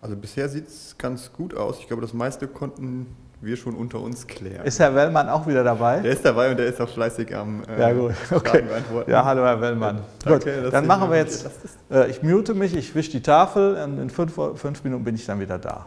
Also bisher sieht es ganz gut aus. Ich glaube, das meiste konnten wir schon unter uns klären. Ist Herr Wellmann auch wieder dabei? Der ist dabei und der ist auch fleißig am äh, ja, gut. Okay. beantworten. Ja, hallo Herr Wellmann. Danke, gut, dann machen wir jetzt, äh, ich mute mich, ich wische die Tafel, in fünf, fünf Minuten bin ich dann wieder da.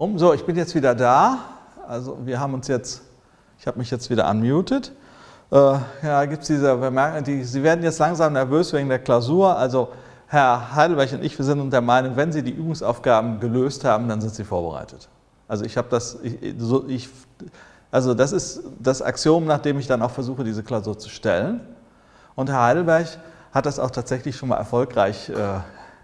Um, so, ich bin jetzt wieder da. Also wir haben uns jetzt, ich habe mich jetzt wieder unmuted. Äh, ja, es diese die, Sie werden jetzt langsam nervös wegen der Klausur. Also Herr Heidelberg und ich, wir sind der Meinung, wenn Sie die Übungsaufgaben gelöst haben, dann sind Sie vorbereitet. Also ich habe das, ich, so, ich, also das ist das Axiom, nach dem ich dann auch versuche, diese Klausur zu stellen. Und Herr Heidelberg hat das auch tatsächlich schon mal erfolgreich. Äh,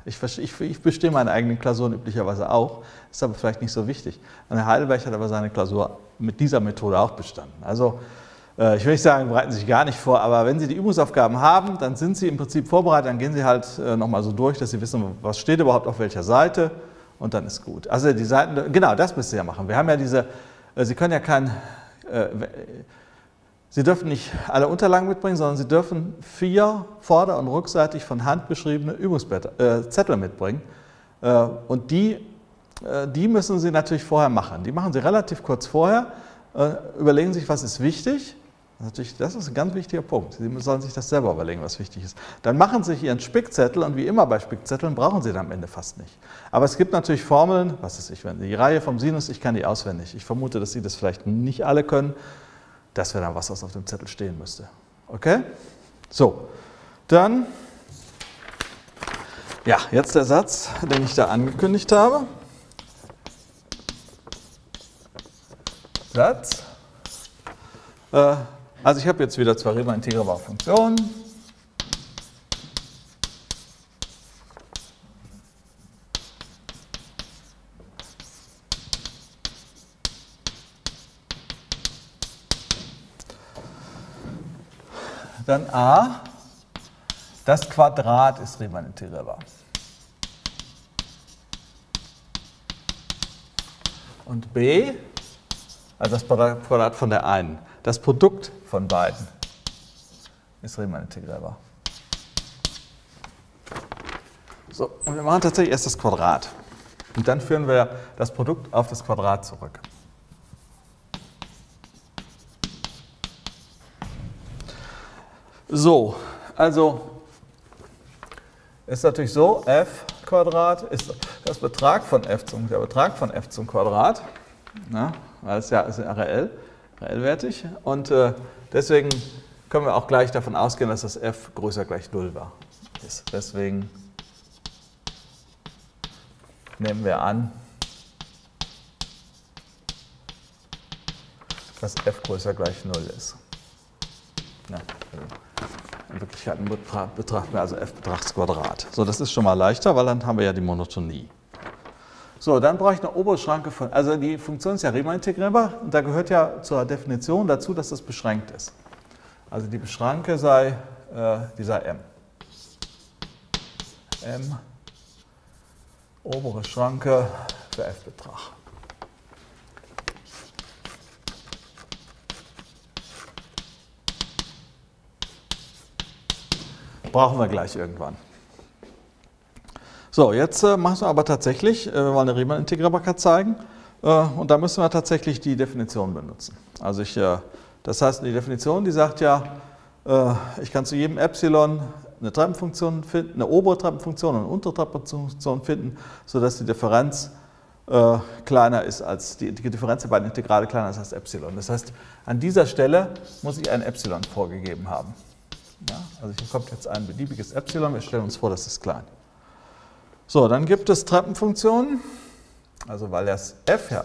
ich, ich, ich bestehe meine eigenen Klausuren üblicherweise auch, ist aber vielleicht nicht so wichtig. Und Herr Heidelberg hat aber seine Klausur mit dieser Methode auch bestanden. Also äh, ich will nicht sagen, bereiten Sie sich gar nicht vor, aber wenn Sie die Übungsaufgaben haben, dann sind Sie im Prinzip vorbereitet, dann gehen Sie halt äh, nochmal so durch, dass Sie wissen, was steht überhaupt auf welcher Seite und dann ist gut. Also die Seiten, genau, das müssen Sie ja machen. Wir haben ja diese, äh, Sie können ja kein, Sie dürfen nicht alle Unterlagen mitbringen, sondern Sie dürfen vier vorder- und rückseitig von Hand beschriebene Übungszettel mitbringen. Und die, die müssen Sie natürlich vorher machen. Die machen Sie relativ kurz vorher, überlegen sich, was ist wichtig Natürlich, das ist ein ganz wichtiger Punkt. Sie sollen sich das selber überlegen, was wichtig ist. Dann machen Sie sich Ihren Spickzettel und wie immer bei Spickzetteln brauchen Sie dann am Ende fast nicht. Aber es gibt natürlich Formeln, was ist ich, wenn die Reihe vom Sinus, ich kann die auswendig. Ich vermute, dass Sie das vielleicht nicht alle können. Das wäre dann was, was auf dem Zettel stehen müsste. Okay? So, dann, ja, jetzt der Satz, den ich da angekündigt habe. Satz. Äh, also ich habe jetzt wieder zwei Riemann integrierbare Funktionen. Dann a, das Quadrat ist Riemann integrierbar. Und b, also das Quadrat von der einen. Das Produkt von beiden ist Riemann integrierbar. So, und wir machen tatsächlich erst das Quadrat. Und dann führen wir das Produkt auf das Quadrat zurück. So, also ist natürlich so, f Quadrat ist das Betrag von f zum, der Betrag von f zum Quadrat, na, weil es ja ist ja reell reellwertig. Und äh, deswegen können wir auch gleich davon ausgehen, dass das f größer gleich 0 war. Ist. Deswegen nehmen wir an, dass f größer gleich 0 ist. Ja, in Wirklichkeit betrachten wir also f Betrachtsquadrat. So, das ist schon mal leichter, weil dann haben wir ja die Monotonie. So, dann brauche ich eine obere Schranke von, also die Funktion ist ja Riemann integrierbar und da gehört ja zur Definition dazu, dass das beschränkt ist. Also die Beschranke sei äh, dieser m. m, obere Schranke für f-Betrag. Brauchen wir gleich irgendwann. So, jetzt äh, machen wir aber tatsächlich, äh, wir wollen eine Riemann-Integrierbarkeit zeigen äh, und da müssen wir tatsächlich die Definition benutzen. Also ich, äh, das heißt, die Definition, die sagt ja, äh, ich kann zu jedem Epsilon eine Treppenfunktion finden, eine obere Treppenfunktion und eine untere Treppenfunktion finden, sodass die Differenz äh, kleiner ist als die, die Differenz der beiden Integrale kleiner ist als Epsilon. Das heißt, an dieser Stelle muss ich ein Epsilon vorgegeben haben. Ja, also hier kommt jetzt ein beliebiges Epsilon, wir stellen uns vor, das ist klein. So, dann gibt es Treppenfunktionen, also weil das f ja,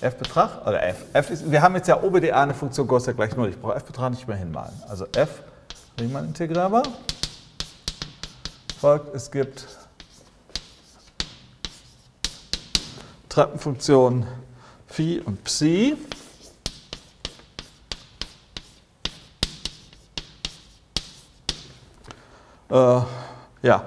f Betrag, oder f, f ist, wir haben jetzt ja OBDA eine Funktion größer gleich 0, ich brauche f Betrag nicht mehr hinmalen. Also f Riemann integrierbar folgt, es gibt Treppenfunktionen Phi und Psi. Ja,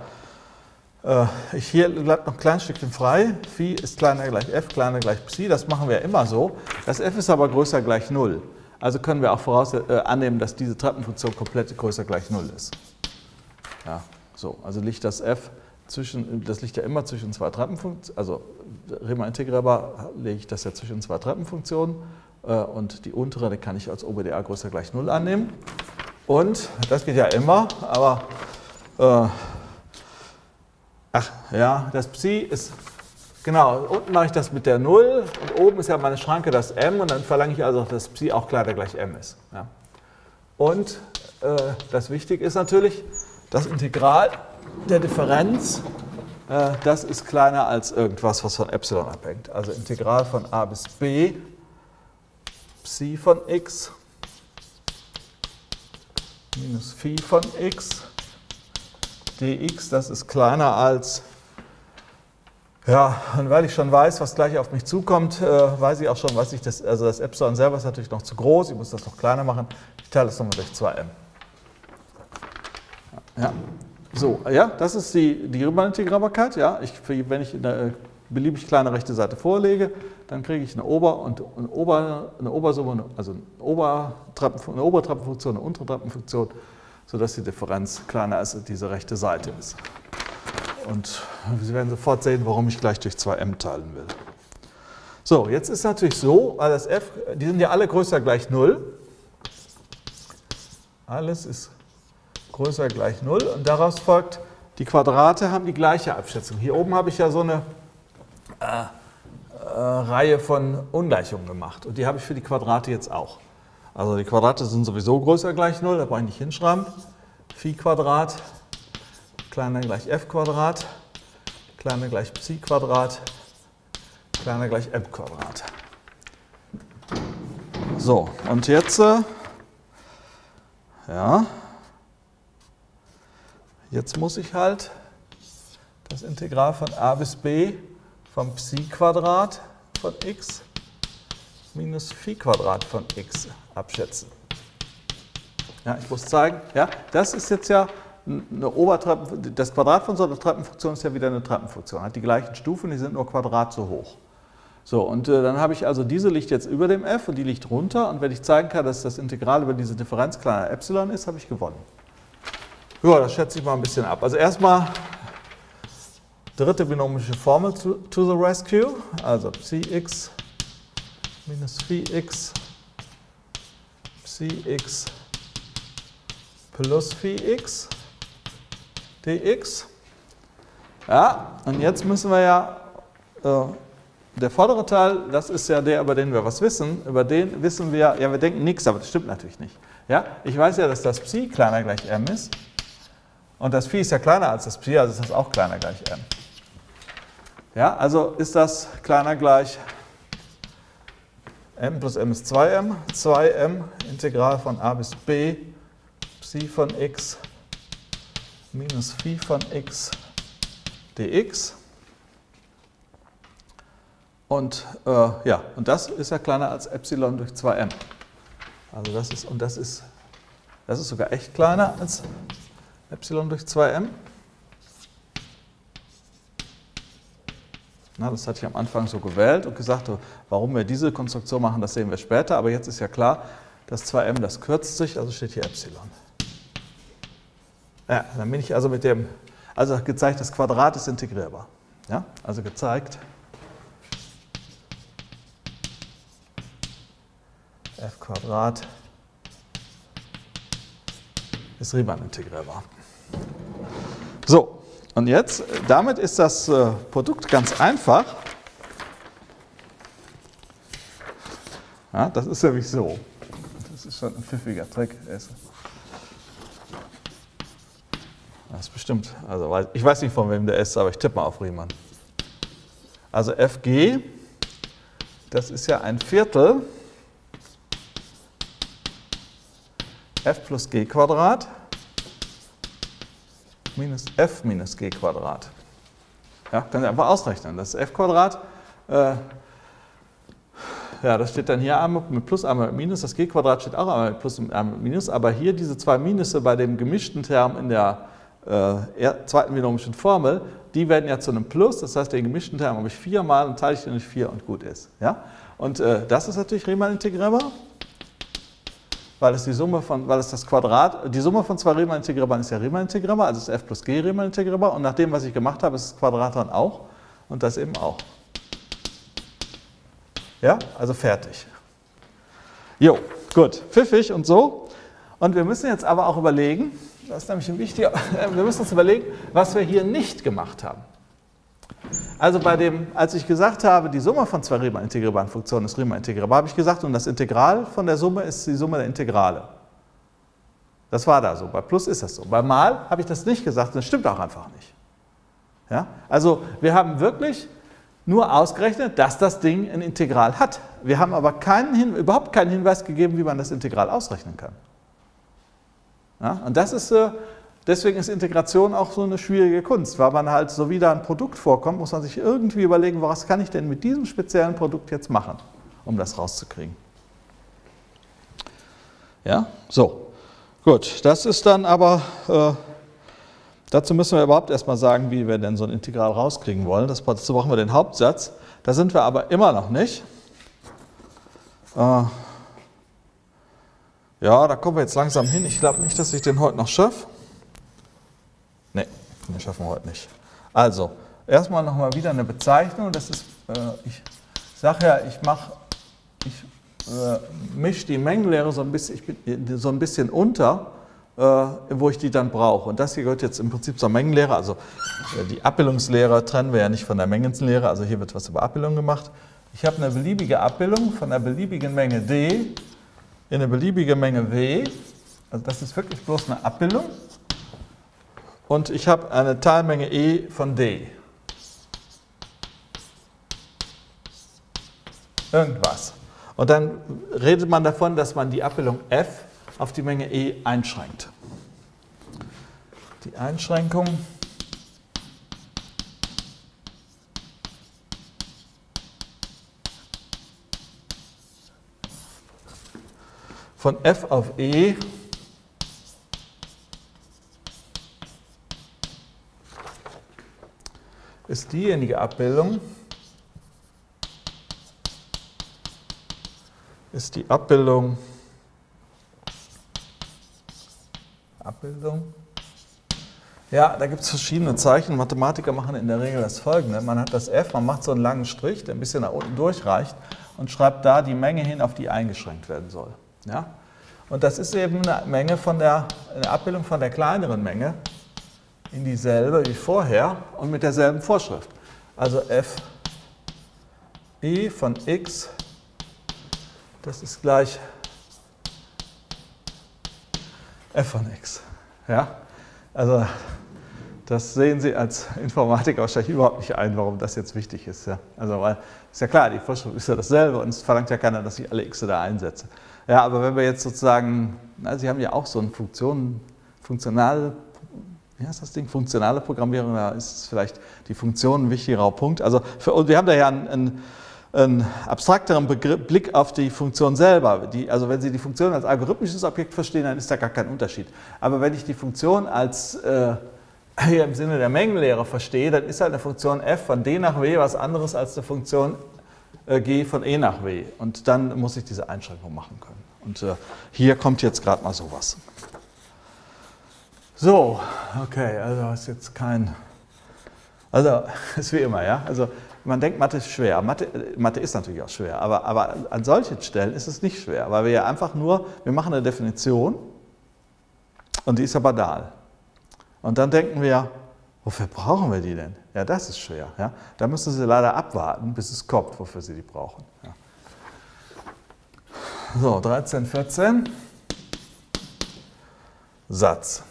äh, hier bleibt noch ein kleines Stückchen frei. Phi ist kleiner gleich f, kleiner gleich Psi. Das machen wir immer so. Das f ist aber größer gleich 0. Also können wir auch voraus äh, annehmen, dass diese Treppenfunktion komplett größer gleich 0 ist. Ja, so. Also liegt das f zwischen, das liegt ja immer zwischen zwei Treppenfunktionen, also Riemann integrierbar lege ich das ja zwischen zwei Treppenfunktionen äh, und die untere, die kann ich als OBDA größer gleich 0 annehmen. Und das geht ja immer, aber äh, Ach ja, das Psi ist Genau, unten mache ich das mit der 0 und oben ist ja meine Schranke das m und dann verlange ich also, dass Psi auch kleiner gleich m ist. Ja. Und äh, das Wichtige ist natürlich, das Integral der Differenz, äh, das ist kleiner als irgendwas, was von Epsilon abhängt. Also Integral von a bis b, Psi von x minus Phi von x dx, das ist kleiner als ja, und weil ich schon weiß, was gleich auf mich zukommt, äh, weiß ich auch schon, was ich das, also das Epsilon selber ist natürlich noch zu groß, ich muss das noch kleiner machen. Ich teile das nochmal durch 2m. Ja, so, ja, das ist die, die Riemann-Integrierbarkeit. Ja, ich, wenn ich eine beliebig kleine rechte Seite vorlege, dann kriege ich eine Ober- und eine, Ober, eine Obersumme, also eine, Obertreppen, eine Obertreppenfunktion, eine untere Treppenfunktion, sodass die Differenz kleiner als diese rechte Seite ist. Und Sie werden sofort sehen, warum ich gleich durch 2m teilen will. So, jetzt ist natürlich so, weil das f, die sind ja alle größer gleich 0. Alles ist größer gleich 0 und daraus folgt, die Quadrate haben die gleiche Abschätzung. Hier oben habe ich ja so eine äh, äh, Reihe von Ungleichungen gemacht und die habe ich für die Quadrate jetzt auch. Also die Quadrate sind sowieso größer gleich 0, da brauche ich nicht hinschreiben. Phi Quadrat kleiner gleich f Quadrat, kleiner gleich Psi Quadrat, kleiner gleich m Quadrat. So, und jetzt, äh, ja, jetzt muss ich halt das Integral von a bis b vom Psi Quadrat von x minus Phi Quadrat von x abschätzen. Ja, ich muss zeigen, ja, das ist jetzt ja eine Obertreppen, das Quadrat von so einer Treppenfunktion ist ja wieder eine Treppenfunktion, hat die gleichen Stufen, die sind nur Quadrat so hoch. So, und äh, dann habe ich also diese liegt jetzt über dem f und die liegt runter und wenn ich zeigen kann, dass das Integral über diese Differenz kleiner Epsilon ist, habe ich gewonnen. Ja, das schätze ich mal ein bisschen ab. Also erstmal dritte binomische Formel to, to the rescue, also Psi-x minus Phi-x, Psi-x plus Phi-x dx. Ja, und jetzt müssen wir ja, äh, der vordere Teil, das ist ja der, über den wir was wissen, über den wissen wir, ja, wir denken nichts, aber das stimmt natürlich nicht. Ja, ich weiß ja, dass das Psi kleiner gleich m ist und das Phi ist ja kleiner als das Psi, also ist das auch kleiner gleich m. Ja, also ist das kleiner gleich m plus m ist 2m, 2m Integral von a bis b, Psi von x minus Phi von x dx. Und äh, ja, und das ist ja kleiner als Epsilon durch 2m. Also das ist, und das ist, das ist sogar echt kleiner als Epsilon durch 2m. Na, das hatte ich am Anfang so gewählt und gesagt, warum wir diese Konstruktion machen, das sehen wir später. Aber jetzt ist ja klar, das 2m, das kürzt sich, also steht hier Epsilon. Ja, dann bin ich also mit dem, also gezeigt, das Quadrat ist integrierbar. Ja, also gezeigt, f Quadrat ist Riemann integrierbar. So, und jetzt, damit ist das äh, Produkt ganz einfach. Ja, das ist nämlich so. Das ist schon ein pfiffiger Trick. Das ist bestimmt, also ich weiß nicht von wem der ist, aber ich tippe mal auf Riemann. Also FG, das ist ja ein Viertel f plus g Quadrat minus f minus g Quadrat. Ja, können Sie einfach ausrechnen. Das f Quadrat, äh, ja, das steht dann hier einmal mit Plus, einmal mit Minus. Das g Quadrat steht auch einmal mit Plus und einmal mit Minus. Aber hier diese zwei Minusse bei dem gemischten Term in der äh, zweiten binomischen Formel, die werden ja zu einem Plus, das heißt, den gemischten Term habe ich viermal und teile ich den durch vier und gut ist. Ja? Und äh, das ist natürlich Riemann integrierbar, weil es die Summe von, weil es das Quadrat, die Summe von zwei Riemann integrierbaren ist ja Riemann integrierbar, also ist f plus g Riemann integrierbar und nach dem, was ich gemacht habe, ist das Quadrat dann auch und das eben auch. Ja, also fertig. Jo, gut, pfiffig und so. Und wir müssen jetzt aber auch überlegen, das ist nämlich ein wichtiger, [laughs] wir müssen uns überlegen, was wir hier nicht gemacht haben. Also bei dem, als ich gesagt habe, die Summe von zwei Riemann integrierbaren Funktionen ist Riemann integrierbar, habe ich gesagt, und das Integral von der Summe ist die Summe der Integrale. Das war da so. Bei Plus ist das so. Bei Mal habe ich das nicht gesagt, das stimmt auch einfach nicht. Ja? Also wir haben wirklich nur ausgerechnet, dass das Ding ein Integral hat. Wir haben aber keinen überhaupt keinen Hinweis gegeben, wie man das Integral ausrechnen kann. Ja? Und das ist, äh, deswegen ist Integration auch so eine schwierige Kunst, weil man halt, so wie da ein Produkt vorkommt, muss man sich irgendwie überlegen, was kann ich denn mit diesem speziellen Produkt jetzt machen, um das rauszukriegen. Ja, so. Gut, das ist dann aber, äh, dazu müssen wir überhaupt erstmal sagen, wie wir denn so ein Integral rauskriegen wollen. Das, dazu brauchen wir den Hauptsatz. Da sind wir aber immer noch nicht. Äh, ja, da kommen wir jetzt langsam hin. Ich glaube nicht, dass ich den heute noch schaffe. Nee, den schaffen wir heute nicht. Also, erstmal nochmal wieder eine Bezeichnung. Das ist, äh, ich sage ja, ich mache, ich äh, mische die Mengenlehre so ein bisschen, bin, so ein bisschen unter, äh, wo ich die dann brauche. Und das hier gehört jetzt im Prinzip zur Mengenlehre. Also äh, die Abbildungslehre trennen wir ja nicht von der Mengenlehre. Also hier wird was über Abbildung gemacht. Ich habe eine beliebige Abbildung von einer beliebigen Menge D in eine beliebige Menge W. Also das ist wirklich bloß eine Abbildung. Und ich habe eine Teilmenge E von D. Irgendwas. Und dann redet man davon, dass man die Abbildung f auf die Menge e einschränkt. Die Einschränkung von f auf e ist diejenige Abbildung, ist die Abbildung, Abbildung, ja, da gibt es verschiedene Zeichen. Mathematiker machen in der Regel das folgende. Man hat das f, man macht so einen langen Strich, der ein bisschen nach unten durchreicht und schreibt da die Menge hin, auf die eingeschränkt werden soll. Ja? Und das ist eben eine Menge von der, eine Abbildung von der kleineren Menge in dieselbe wie vorher und mit derselben Vorschrift. Also f i von x das ist gleich f von x. Ja? Also das sehen Sie als Informatiker wahrscheinlich überhaupt nicht ein, warum das jetzt wichtig ist. Ja? Also weil ist ja klar, die Vorschrift ist ja dasselbe und es verlangt ja keiner, dass ich alle x da einsetze. Ja, aber wenn wir jetzt sozusagen, na, Sie haben ja auch so eine Funktion, funktionale, wie heißt das Ding, funktionale Programmierung, da ist vielleicht die Funktion ein wichtiger Punkt. Also für, wir haben da ja ein, ein einen abstrakteren Begriff, Blick auf die Funktion selber. Die, also wenn Sie die Funktion als algorithmisches Objekt verstehen, dann ist da gar kein Unterschied. Aber wenn ich die Funktion als äh, hier im Sinne der Mengenlehre verstehe, dann ist halt eine Funktion f von d nach w was anderes als eine Funktion äh, g von e nach w. Und dann muss ich diese Einschränkung machen können. Und äh, hier kommt jetzt gerade mal sowas. So, okay, also ist jetzt kein, also [laughs] ist wie immer, ja. Also man denkt, Mathe ist schwer. Mathe, Mathe ist natürlich auch schwer, aber, aber an solchen Stellen ist es nicht schwer, weil wir ja einfach nur, wir machen eine Definition und die ist ja banal. Und dann denken wir, wofür brauchen wir die denn? Ja, das ist schwer. Ja? Da müssen Sie leider abwarten, bis es kommt, wofür Sie die brauchen. Ja. So, 13, 14. Satz.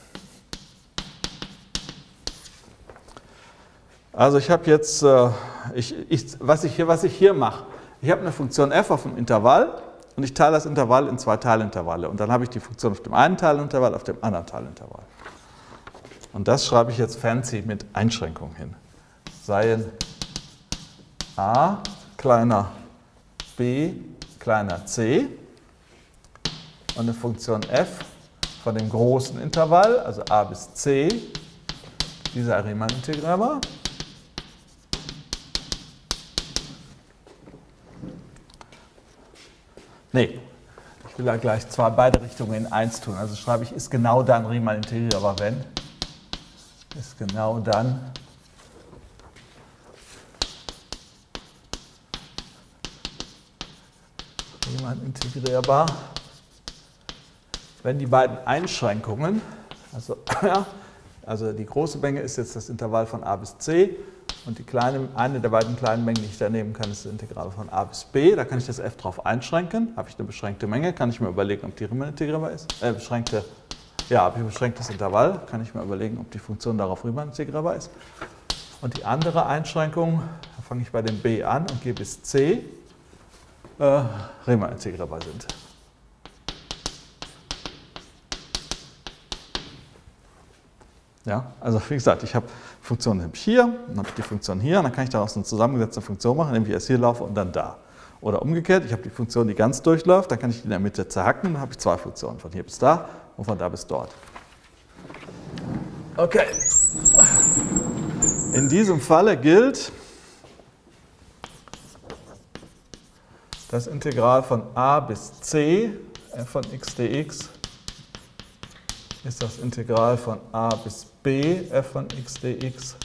Also ich habe jetzt, äh, ich, ich, was, ich hier, was ich hier mache, ich habe eine Funktion f auf dem Intervall und ich teile das Intervall in zwei Teilintervalle. Und dann habe ich die Funktion auf dem einen Teilintervall, auf dem anderen Teilintervall. Und das schreibe ich jetzt fancy mit Einschränkung hin. Seien a kleiner b kleiner c und eine Funktion f von dem großen Intervall, also a bis c, dieser Riemann Nee, ich will da gleich zwei beide Richtungen in 1 tun. Also schreibe ich, ist genau dann Riemann integrierbar, wenn. Ist genau dann. Integrierbar. Wenn die beiden Einschränkungen, also, [clears throat] also die große Menge ist jetzt das Intervall von a bis c Und die kleine, eine der beiden kleinen Mengen, die ich da nehmen kann, ist das Integral von a bis b. Da kann ich das f drauf einschränken. Habe ich eine beschränkte Menge, kann ich mir überlegen, ob die Riemann ist. Äh, beschränkte, ja, habe ich ein beschränktes Intervall, kann ich mir überlegen, ob die Funktion darauf Riemann ist. Und die andere Einschränkung, da fange ich bei dem b an und gehe bis c, äh, Riemann sind. Ja, also wie gesagt, ich habe Funktion habe ich hier, dann habe ich die Funktion hier, und dann kann ich daraus eine zusammengesetzte Funktion machen, indem ich erst hier laufe und dann da. Oder umgekehrt, ich habe die Funktion, die ganz durchläuft, dann kann ich die in der Mitte zerhacken, dann habe ich zwei Funktionen, von hier bis da und von da bis dort. Okay. In diesem Falle gilt das Integral von a bis c f von x dx ist das Integral von a bis b f von x dx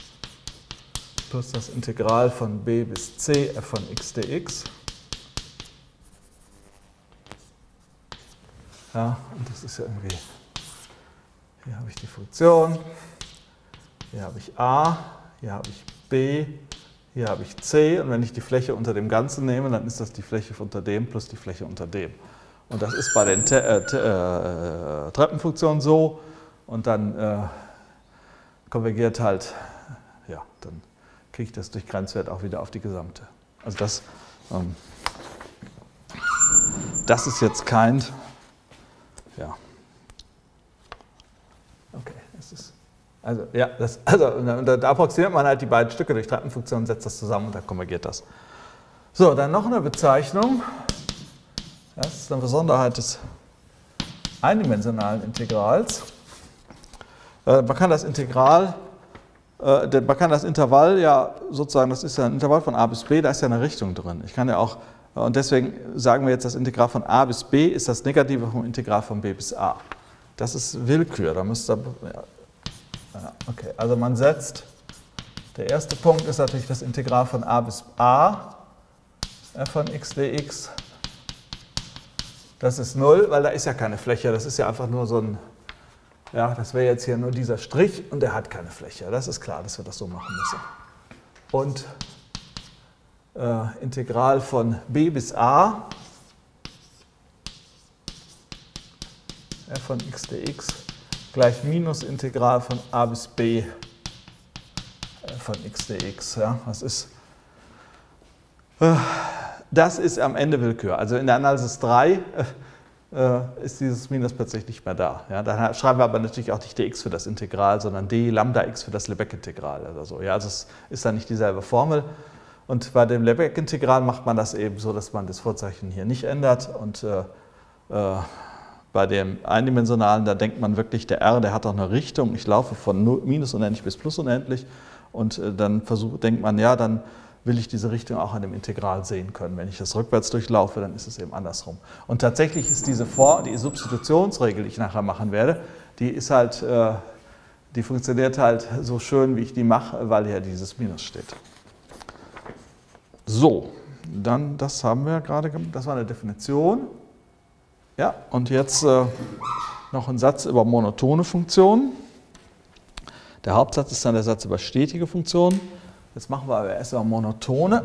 plus das Integral von b bis c f von x dx. Ja, und das ist ja irgendwie, hier habe ich die Funktion, hier habe ich a, hier habe ich b, hier habe ich c und wenn ich die Fläche unter dem Ganzen nehme, dann ist das die Fläche unter dem plus die Fläche unter dem. Und das ist bei den Te äh, äh, Treppenfunktionen so. Und dann äh, konvergiert halt, ja, dann kriege ich das durch Grenzwert auch wieder auf die gesamte. Also das, ähm, das ist jetzt kein, ja. Okay, das ist, also ja, das, also da, da approximiert man halt die beiden Stücke durch Treppenfunktionen, setzt das zusammen und dann konvergiert das. So, dann noch eine Bezeichnung. Das ist eine Besonderheit des eindimensionalen Integrals. Äh, man kann das Integral, äh, man kann das Intervall ja sozusagen, das ist ja ein Intervall von a bis b, da ist ja eine Richtung drin. Ich kann ja auch, äh, und deswegen sagen wir jetzt, das Integral von a bis b ist das Negative vom Integral von b bis a. Das ist Willkür, da müsst ihr, ja, okay, also man setzt, der erste Punkt ist natürlich das Integral von a bis a, f von x dx das ist 0, weil da ist ja keine Fläche. Das ist ja einfach nur so ein, ja, das wäre jetzt hier nur dieser Strich und der hat keine Fläche. Das ist klar, dass wir das so machen müssen. Und äh, Integral von b bis a f von x dx gleich minus Integral von a bis b von x dx. Ja, das ist äh, das ist am Ende Willkür. Also in der Analysis 3 äh, ist dieses Minus plötzlich nicht mehr da. Ja, dann schreiben wir aber natürlich auch nicht dx für das Integral, sondern d Lambda x für das Lebesgue-Integral oder so. Ja, also es ist dann nicht dieselbe Formel. Und bei dem Lebesgue-Integral macht man das eben so, dass man das Vorzeichen hier nicht ändert. Und äh, äh, bei dem eindimensionalen, da denkt man wirklich, der R, der hat auch eine Richtung. Ich laufe von minus unendlich bis plus unendlich. Und äh, dann versucht, denkt man, ja, dann will ich diese Richtung auch an dem Integral sehen können. Wenn ich das rückwärts durchlaufe, dann ist es eben andersrum. Und tatsächlich ist diese Vor die Substitutionsregel, die ich nachher machen werde, die ist halt, äh, die funktioniert halt so schön, wie ich die mache, weil hier dieses Minus steht. So, dann, das haben wir gerade, das war eine Definition. Ja, und jetzt äh, noch ein Satz über monotone Funktionen. Der Hauptsatz ist dann der Satz über stetige Funktionen. Jetzt machen wir aber erstmal monotone.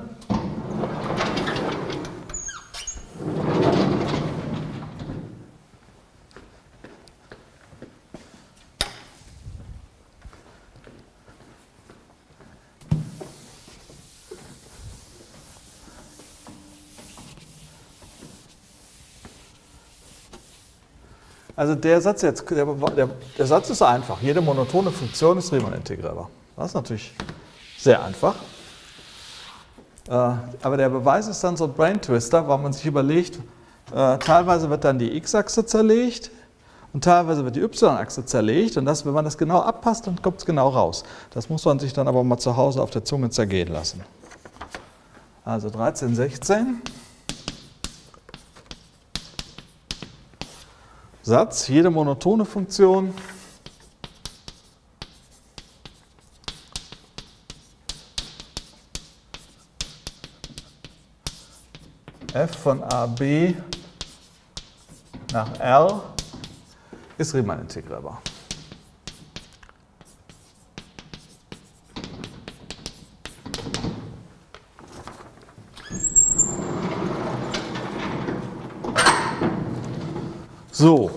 Also der Satz jetzt, der, der, der, Satz ist einfach. Jede monotone Funktion ist Riemann integrierbar. Das ist natürlich sehr einfach. Äh, aber der Beweis ist dann so ein Brain Twister, weil man sich überlegt, äh, teilweise wird dann die x-Achse zerlegt und teilweise wird die y-Achse zerlegt und das, wenn man das genau abpasst, dann kommt es genau raus. Das muss man sich dann aber mal zu Hause auf der Zunge zergehen lassen. Also 13, 16. Satz, jede monotone Funktion f von AB nach R ist Riemann integrierbar. So,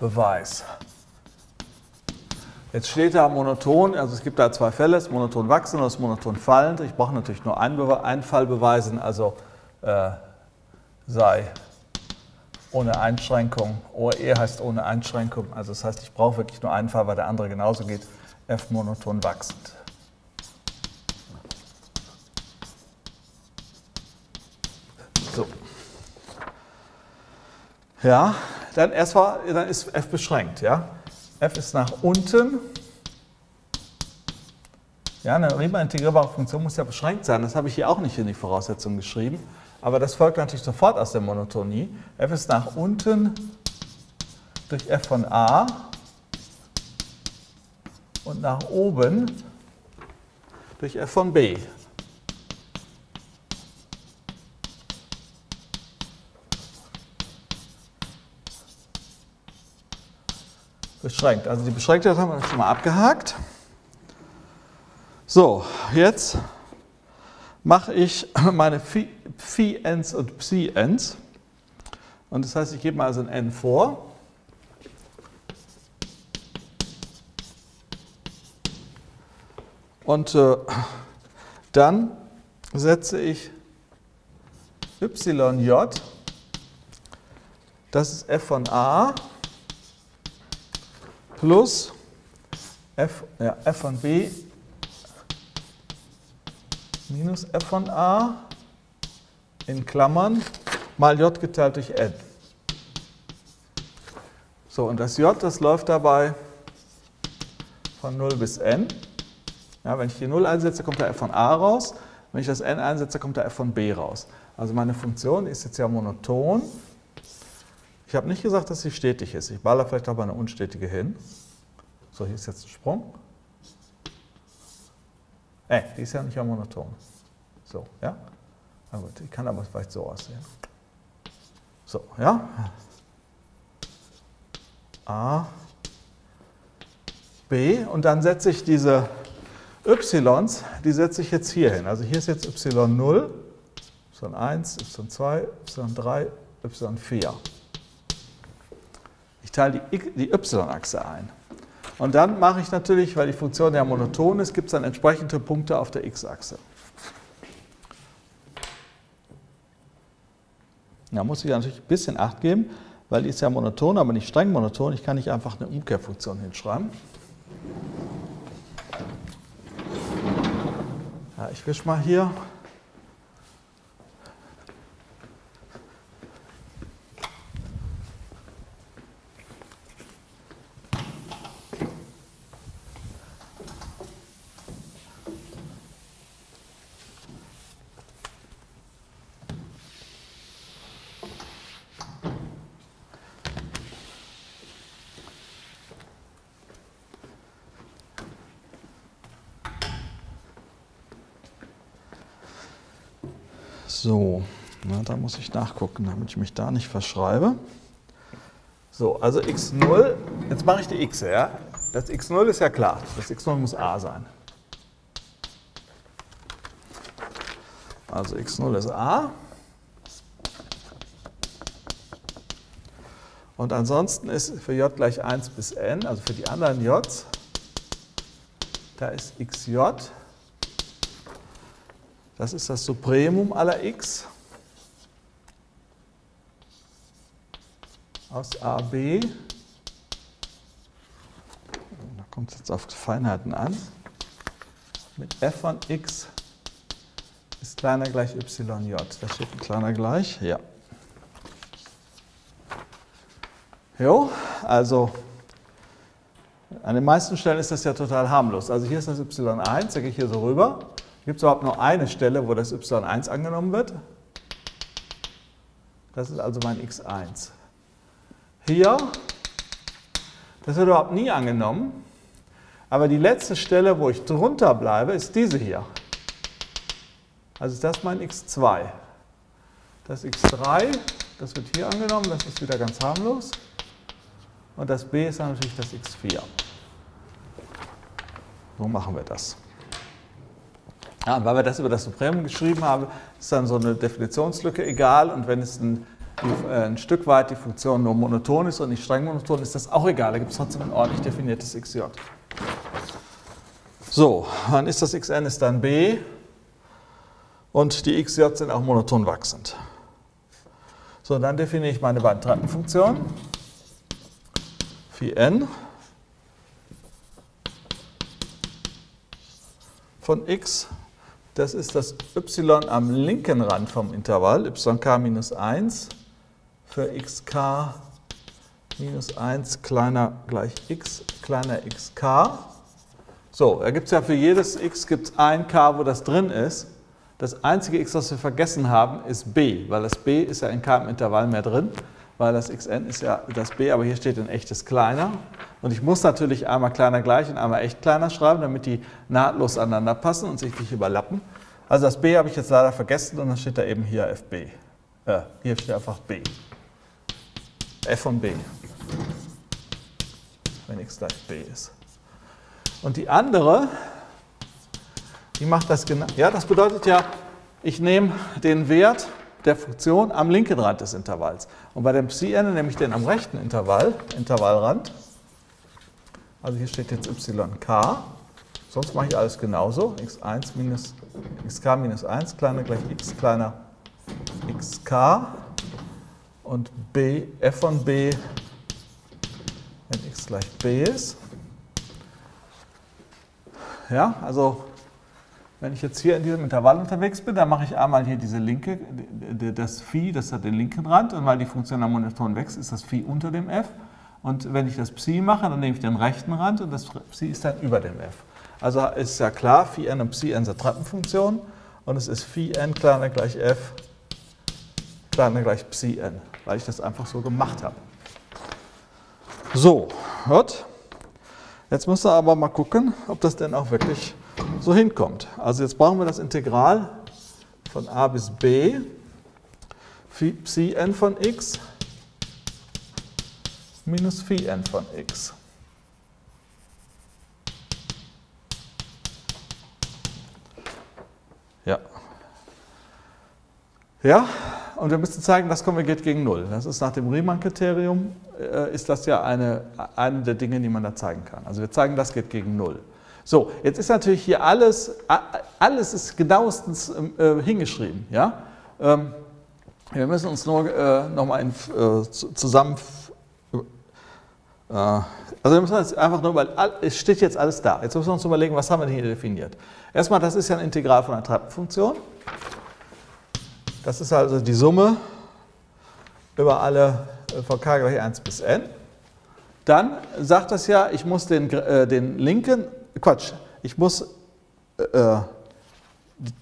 Beweis. Jetzt steht da monoton, also es gibt da zwei Fälle, das monoton wachsend und das monoton fallend. Ich brauche natürlich nur einen, einen Fall beweisen, also äh, sei ohne Einschränkung. OE heißt ohne Einschränkung, also das heißt, ich brauche wirklich nur einen Fall, weil der andere genauso geht. F monoton wachsend. So. Ja, dann erstmal, dann ist f beschränkt, ja. F ist nach unten. Ja, eine Riemann integrierbare Funktion muss ja beschränkt sein. Das habe ich hier auch nicht in die Voraussetzungen geschrieben. Aber das folgt natürlich sofort aus der Monotonie. f ist nach unten durch f von a und nach oben durch f von b. beschränkt. Also die Beschränktheit haben wir schon mal abgehakt. So, jetzt mache ich [laughs] meine Phi-Ns und Psi-Ns. Und das heißt, ich gebe mal also ein n vor. Und äh, dann setze ich yj, das ist f von a, plus f, ja, f von b minus f von a in Klammern mal j geteilt durch n. So, und das j, das läuft dabei von 0 bis n. Ja, wenn ich hier 0 einsetze, kommt da f von a raus. Wenn ich das n einsetze, kommt da f von b raus. Also meine Funktion ist jetzt ja monoton. Ich habe nicht gesagt, dass sie stetig ist. Ich baller vielleicht aber eine unstetige hin. So, hier ist jetzt ein Sprung. Ey, die ist ja nicht monoton. So, ja? Na gut, die kann aber vielleicht so aussehen. So, ja? A, B und dann setze ich diese Ys, die setze ich jetzt hier hin. Also hier ist jetzt y0, y1, y2, y3, y4. Teile die, die y-Achse ein. Und dann mache ich natürlich, weil die Funktion ja monoton ist, gibt es dann entsprechende Punkte auf der x-Achse. Da muss ich natürlich ein bisschen Acht geben, weil die ist ja monoton, aber nicht streng monoton. Ich kann nicht einfach eine Umkehrfunktion hinschreiben. Ja, ich wische mal hier. So, na, da ich nachgucken, damit ich mich da nicht verschreibe. So, also x0, jetzt mache ich die x, ja. Das x0 ist ja klar, das x0 muss a sein. Also x0 ist a. Und ansonsten ist für j gleich 1 bis n, also für die anderen j, da ist xj das ist das Supremum aller x aus AB. Da kommt es jetzt auf Feinheiten an. Mit f von x ist kleiner gleich yj. Da steht ein kleiner gleich, ja. Jo, also an den meisten Stellen ist das ja total harmlos. Also hier ist das y1, da gehe ich hier so rüber. Gibt es überhaupt nur eine Stelle, wo das y1 angenommen wird? Das ist also mein x1. Hier, das wird überhaupt nie angenommen, aber die letzte Stelle, wo ich drunter bleibe, ist diese hier. Also ist das mein x2. Das x3, das wird hier angenommen, das ist wieder ganz harmlos. Und das b ist dann natürlich das x4. So machen wir das. Ja, und weil wir das über das Supremum geschrieben haben, ist dann so eine Definitionslücke egal. Und wenn es ein die, äh, ein Stück weit die Funktion nur monoton ist und nicht streng monoton, ist das auch egal. Da gibt es trotzdem ein ordentlich definiertes xj. So, dann ist das xn ist dann b und die xj sind auch monoton wachsend. So, dann definiere ich meine beiden Treppenfunktionen. Phi n von x, das ist das y am linken Rand vom Intervall, yk minus 1 für xk minus 1 kleiner gleich x kleiner xk so, da gibt es ja für jedes x gibt ein k, wo das drin ist. Das einzige x, was wir vergessen haben, ist b, weil das b ist ja in keinem Intervall mehr drin, weil das xn ist ja das b, aber hier steht ein echtes kleiner. Und ich muss natürlich einmal kleiner gleich und einmal echt kleiner schreiben, damit die nahtlos aneinander passen und sich nicht überlappen. Also das b habe ich jetzt leider vergessen und dann steht da eben hier fb. Äh, hier steht einfach b. f von b. Wenn x gleich b ist. Und die andere, die macht das genau. Ja, das bedeutet ja, ich nehme den Wert der Funktion am linken Rand des Intervalls. Und bei dem Psi-n nehme ich den am rechten Intervall, Intervallrand. Also hier steht jetzt yk. Sonst mache ich alles genauso. x1 minus xk minus 1 kleiner gleich x kleiner xk und b, f von b, wenn x gleich b ist. Ja, also wenn ich jetzt hier in diesem Intervall unterwegs bin, dann mache ich einmal hier diese linke, das Phi, das hat den linken Rand und weil die Funktion am Monoton wächst, ist das Phi unter dem f. Und wenn ich das Psi mache, dann nehme ich den rechten Rand und das Psi ist dann über dem f. Also ist ja klar, Phi n und Psi n sind Treppenfunktionen und es ist Phi n kleiner gleich f kleiner gleich Psi n, weil ich das einfach so gemacht habe. So, hört. Jetzt müssen wir aber mal gucken, ob das denn auch wirklich so hinkommt. Also jetzt brauchen wir das Integral von a bis b, psi n von x minus phi n von x. Ja. Ja, und wir müssen zeigen, das konvergiert gegen 0. Das ist nach dem Riemann-Kriterium, äh, ist das ja eine, eine der Dinge, die man da zeigen kann. Also wir zeigen, das geht gegen 0. So, jetzt ist natürlich hier alles, alles ist genauestens äh, hingeschrieben. Ja? Ähm, wir müssen uns nur äh, nochmal äh, zusammen, äh, also wir müssen jetzt einfach nur, weil es steht jetzt alles da. Jetzt müssen wir uns überlegen, was haben wir hier definiert. Erstmal, das ist ja ein Integral von einer Treppenfunktion. Das ist also die Summe über alle äh, von k gleich 1 bis n. Dann sagt das ja, ich muss den, äh, den linken, Quatsch, ich muss äh, äh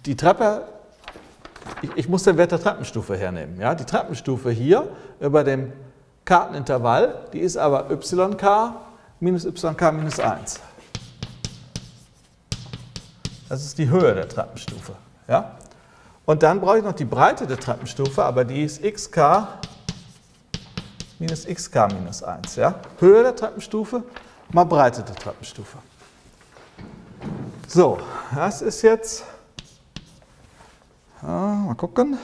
die Treppe, ich, ich, muss den Wert der Treppenstufe hernehmen. Ja? Die Treppenstufe hier über dem Kartenintervall, die ist aber yk minus yk minus 1. Das ist die Höhe der Treppenstufe. Ja? Und dann brauche ich noch die Breite der Treppenstufe, aber die ist xk minus xk minus 1. Ja? Höhe der Treppenstufe mal Breite der Treppenstufe. So, das ist jetzt, ja, mal gucken.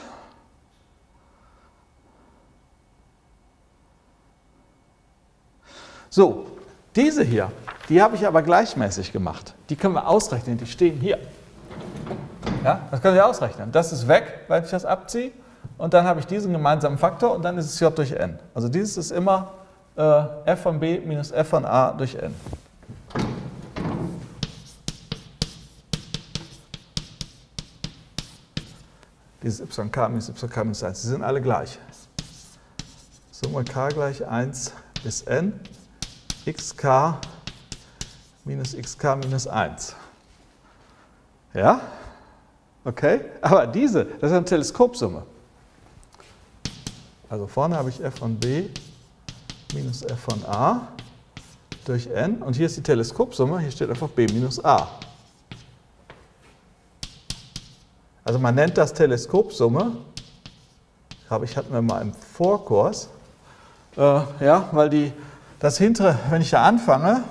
So, diese hier, die habe ich aber gleichmäßig gemacht. Die können wir ausrechnen, die stehen hier. Ja, das können Sie ausrechnen. Das ist weg, weil ich das abziehe. Und dann habe ich diesen gemeinsamen Faktor und dann ist es j durch n. Also dieses ist immer äh, f von b minus f von a durch n. Dieses yk minus yk minus 1, die sind alle gleich. Summe k gleich 1 bis n, xk minus xk minus 1. Ja? Okay? Aber diese, das ist eine Teleskopsumme. Also vorne habe ich f von b minus f von a durch n und hier ist die Teleskopsumme, hier steht einfach b minus a. Also man nennt das Teleskopsumme, glaube ich, hatten wir mal im Vorkurs, äh, ja, weil die, das hintere, wenn ich da anfange,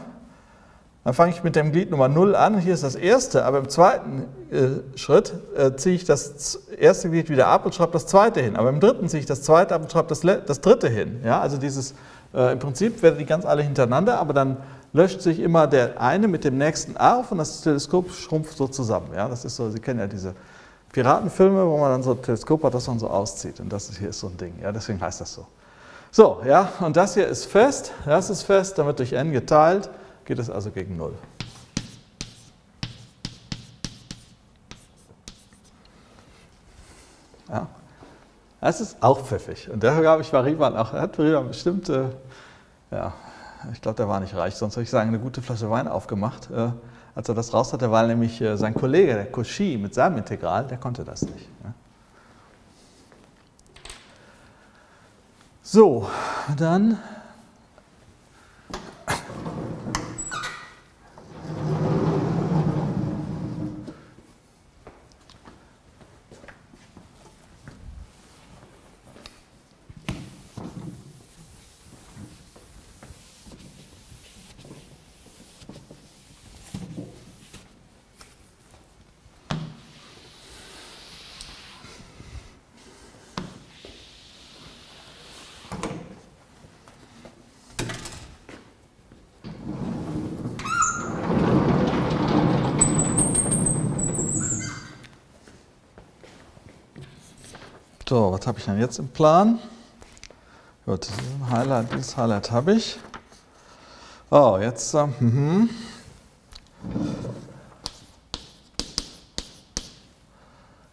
dann fange ich mit dem Glied Nummer 0 an, hier ist das erste, aber im zweiten äh, Schritt äh, ziehe ich das erste Glied wieder ab und schreibe das zweite hin. Aber im dritten ziehe ich das zweite ab und schreibe das, das dritte hin. Ja, also dieses, äh, im Prinzip werden die ganz alle hintereinander, aber dann löscht sich immer der eine mit dem nächsten auf und das Teleskop schrumpft so zusammen. Ja, das ist so, Sie kennen ja diese Piratenfilme, wo man dann so ein Teleskop hat, das man so auszieht. Und das hier ist so ein Ding. Ja, deswegen heißt das so. So, ja, und das hier ist fest, das ist fest, damit durch n geteilt, geht es also gegen 0. Ja. Das ist auch pfiffig. Und daher glaube ich, war Riemann auch, hat Riemann bestimmt, äh, ja, ich glaube, der war nicht reich, sonst würde ich sagen, eine gute Flasche Wein aufgemacht, äh, als er das raus hatte, weil nämlich äh, sein Kollege, der Cauchy, mit seinem Integral, der konnte das nicht. Ja. So, dann Was habe ich denn jetzt im Plan? Gut, Highlight, dieses Highlight habe ich. Oh, jetzt. Äh, mhm.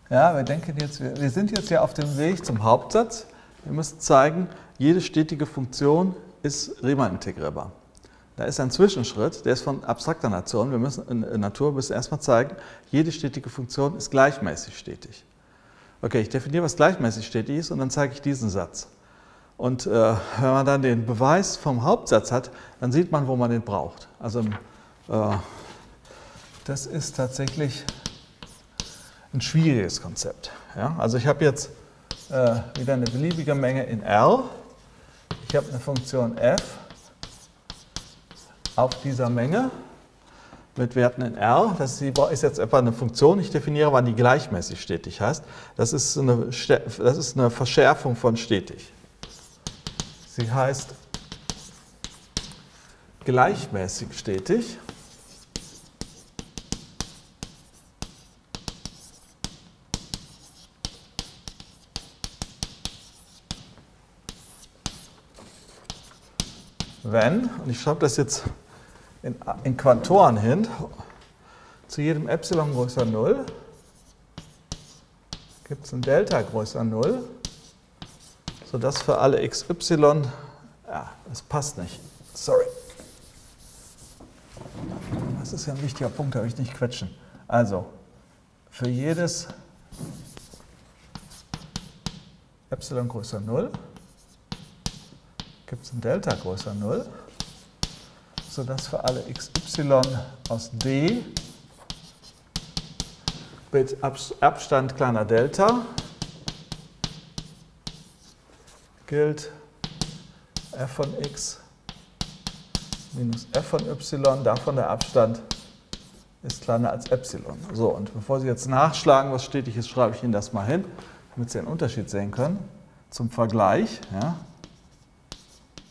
Ja, wir denken jetzt, wir, wir sind jetzt ja auf dem Weg zum Hauptsatz. Wir müssen zeigen, jede stetige Funktion ist Riemann-integrierbar. Da ist ein Zwischenschritt, der ist von abstrakter Natur. Wir müssen in Natur müssen erstmal zeigen, jede stetige Funktion ist gleichmäßig stetig. Okay, ich definiere, was gleichmäßig stetig ist und dann zeige ich diesen Satz. Und äh, wenn man dann den Beweis vom Hauptsatz hat, dann sieht man, wo man den braucht. Also äh, das ist tatsächlich ein schwieriges Konzept. Ja? Also ich habe jetzt äh, wieder eine beliebige Menge in R. Ich habe eine Funktion f auf dieser Menge mit Werten in R. Das ist jetzt etwa eine Funktion. Ich definiere, wann die gleichmäßig stetig heißt. Das ist eine, das ist eine Verschärfung von stetig. Sie heißt gleichmäßig stetig. Wenn, und ich schreibe das jetzt in, in Quantoren hin, zu jedem Epsilon größer 0 gibt es ein Delta größer 0, sodass für alle xy, ja, das passt nicht, sorry. Das ist ja ein wichtiger Punkt, da habe ich nicht quetschen. Also, für jedes Epsilon größer 0 gibt es ein Delta größer 0 sodass für alle xy aus d mit Abstand kleiner Delta gilt f von x minus f von y, davon der Abstand ist kleiner als Epsilon. So, und bevor Sie jetzt nachschlagen, was stetig ist, schreibe ich Ihnen das mal hin, damit Sie einen Unterschied sehen können. Zum Vergleich, ja,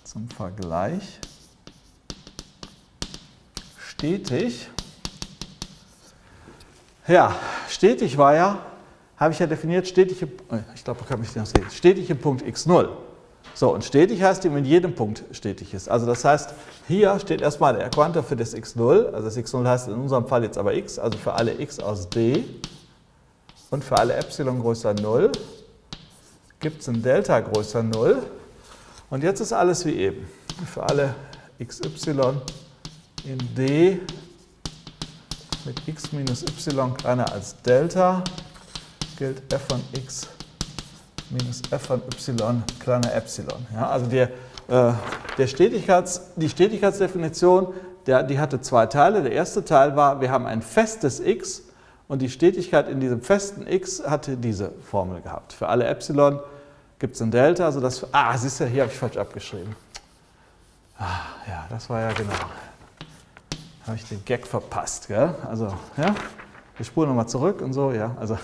zum Vergleich stetig. Ja, stetig war ja, habe ich ja definiert, stetig, äh, ich glaube, kann ich noch sehen, stetig im Punkt x0. So, und stetig heißt, die in jedem Punkt stetig ist. Also das heißt, hier steht erstmal der Quantum für das x0, also das x0 heißt in unserem Fall jetzt aber x, also für alle x aus d und für alle Epsilon größer 0 gibt es ein Delta größer 0 und jetzt ist alles wie eben. Für alle xy in d mit x minus y kleiner als Delta gilt f von x minus f von y kleiner Epsilon. Ja, also der, äh, der Stetigkeits, die Stetigkeitsdefinition, der, die hatte zwei Teile. Der erste Teil war, wir haben ein festes x und die Stetigkeit in diesem festen x hatte diese Formel gehabt. Für alle Epsilon gibt es ein Delta, sodass, ah, siehst du, hier habe ich falsch abgeschrieben. Ah, ja, das war ja genau habe ich den Gag verpasst. Gell? Also, ja, wir spulen nochmal zurück und so, ja. Also,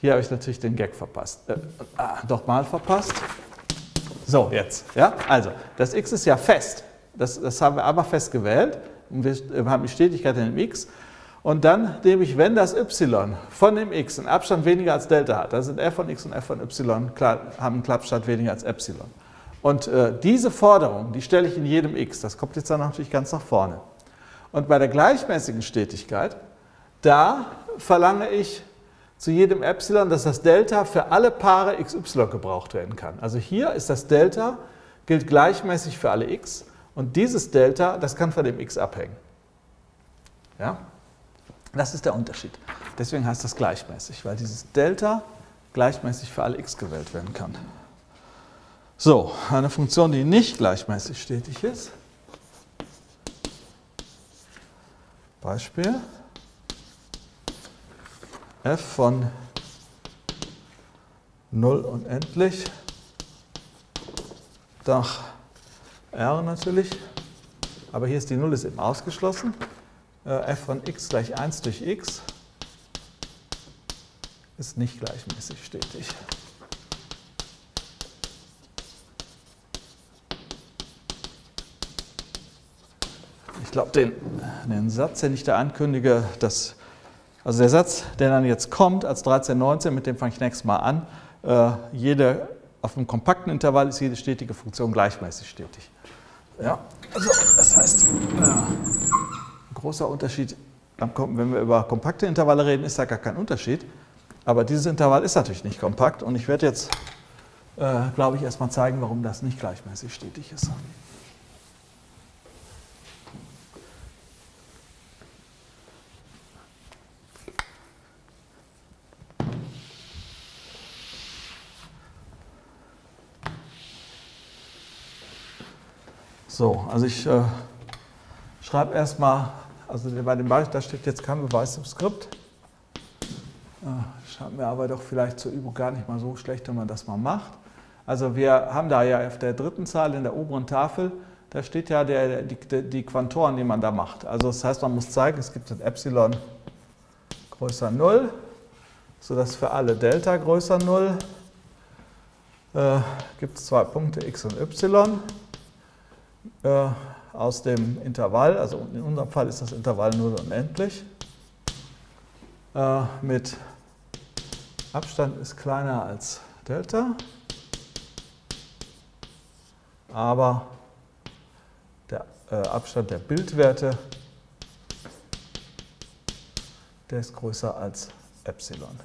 Hier habe ich natürlich den Gag verpasst. Äh, ah, doch mal verpasst. So, jetzt. Ja? Also, das x ist ja fest. Das, das haben wir aber festgewählt. Wir haben die Stetigkeit in dem x. Und dann nehme ich, wenn das y von dem x einen Abstand weniger als Delta hat, da sind f von x und f von y, klar, haben einen Klappstand weniger als epsilon. Und äh, diese Forderung, die stelle ich in jedem x. Das kommt jetzt dann natürlich ganz nach vorne. Und bei der gleichmäßigen Stetigkeit, da verlange ich zu jedem Epsilon, dass das Delta für alle Paare xy gebraucht werden kann. Also hier ist das Delta, gilt gleichmäßig für alle x und dieses Delta, das kann von dem x abhängen. Ja? Das ist der Unterschied. Deswegen heißt das gleichmäßig, weil dieses Delta gleichmäßig für alle x gewählt werden kann. So, eine Funktion, die nicht gleichmäßig stetig ist. Beispiel f von 0 unendlich nach r natürlich, aber hier ist die 0 ist eben ausgeschlossen. Äh, f von x gleich 1 durch x ist nicht gleichmäßig stetig. Ich glaube, den, den Satz, den ich da ankündige, dass also der Satz, der dann jetzt kommt als 1319, mit dem fange ich nächstes Mal an, äh, jede, auf einem kompakten Intervall ist jede stetige Funktion gleichmäßig stetig. Ja, also das heißt, äh, ein großer Unterschied, wenn wir über kompakte Intervalle reden, ist da gar kein Unterschied. Aber dieses Intervall ist natürlich nicht kompakt und ich werde jetzt, äh, glaube ich, erstmal zeigen, warum das nicht gleichmäßig stetig ist. So, also ich äh, schreibe erstmal, also bei dem Beispiel, da steht jetzt kein Beweis im Skript. Äh, scheint mir aber doch vielleicht zur Übung gar nicht mal so schlecht, wenn man das mal macht. Also wir haben da ja auf der dritten Zahl in der oberen Tafel, da steht ja der, die, die Quantoren, die man da macht. Also das heißt, man muss zeigen, es gibt ein Epsilon größer 0, sodass für alle Delta größer 0 äh, gibt es zwei Punkte x und y äh, aus dem Intervall, also in unserem Fall ist das Intervall 0 unendlich, äh, mit Abstand ist kleiner als Delta, aber der äh, Abstand der Bildwerte, der ist größer als Epsilon.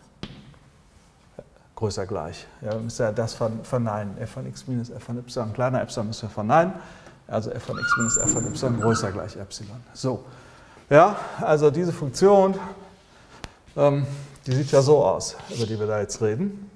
Größer gleich. Ja, wir müssen ja das verneinen. f von x minus f von y. Kleiner Epsilon müssen wir verneinen also f von x minus f von y größer gleich Epsilon. So, ja, also diese Funktion, ähm, die sieht ja so aus, über die wir da jetzt reden.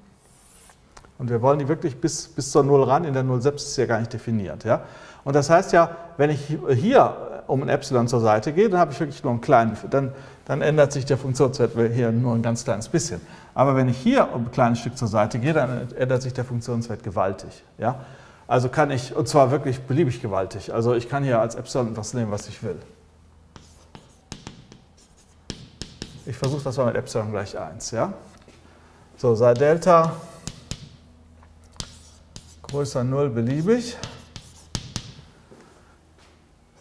Und wir wollen die wirklich bis, bis zur Null ran, in der Null selbst ist ja gar nicht definiert. Ja? Und das heißt ja, wenn ich hier um ein Epsilon zur Seite gehe, dann habe ich wirklich nur einen kleinen, dann, dann ändert sich der Funktionswert hier nur ein ganz kleines bisschen. Aber wenn ich hier um ein kleines Stück zur Seite gehe, dann ändert sich der Funktionswert gewaltig. Ja? Also kann ich, und zwar wirklich beliebig gewaltig, also ich kann hier als Epsilon was nehmen, was ich will. Ich versuche das mal mit Epsilon gleich 1. Ja? So, sei Delta größer 0 beliebig.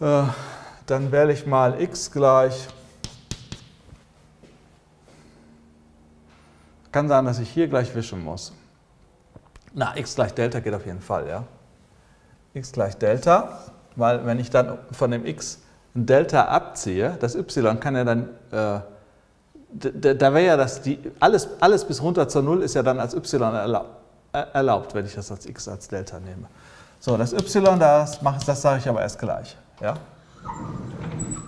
Äh, dann wähle ich mal x gleich. Kann sein, dass ich hier gleich wischen muss. Na, x gleich Delta geht auf jeden Fall, ja x gleich Delta, weil wenn ich dann von dem x ein Delta abziehe, das y kann ja dann, äh, da wäre ja das, die, alles, alles bis runter zur Null ist ja dann als y erlaubt, wenn ich das als x als Delta nehme. So, das y, das, das sage ich aber erst gleich. Ja?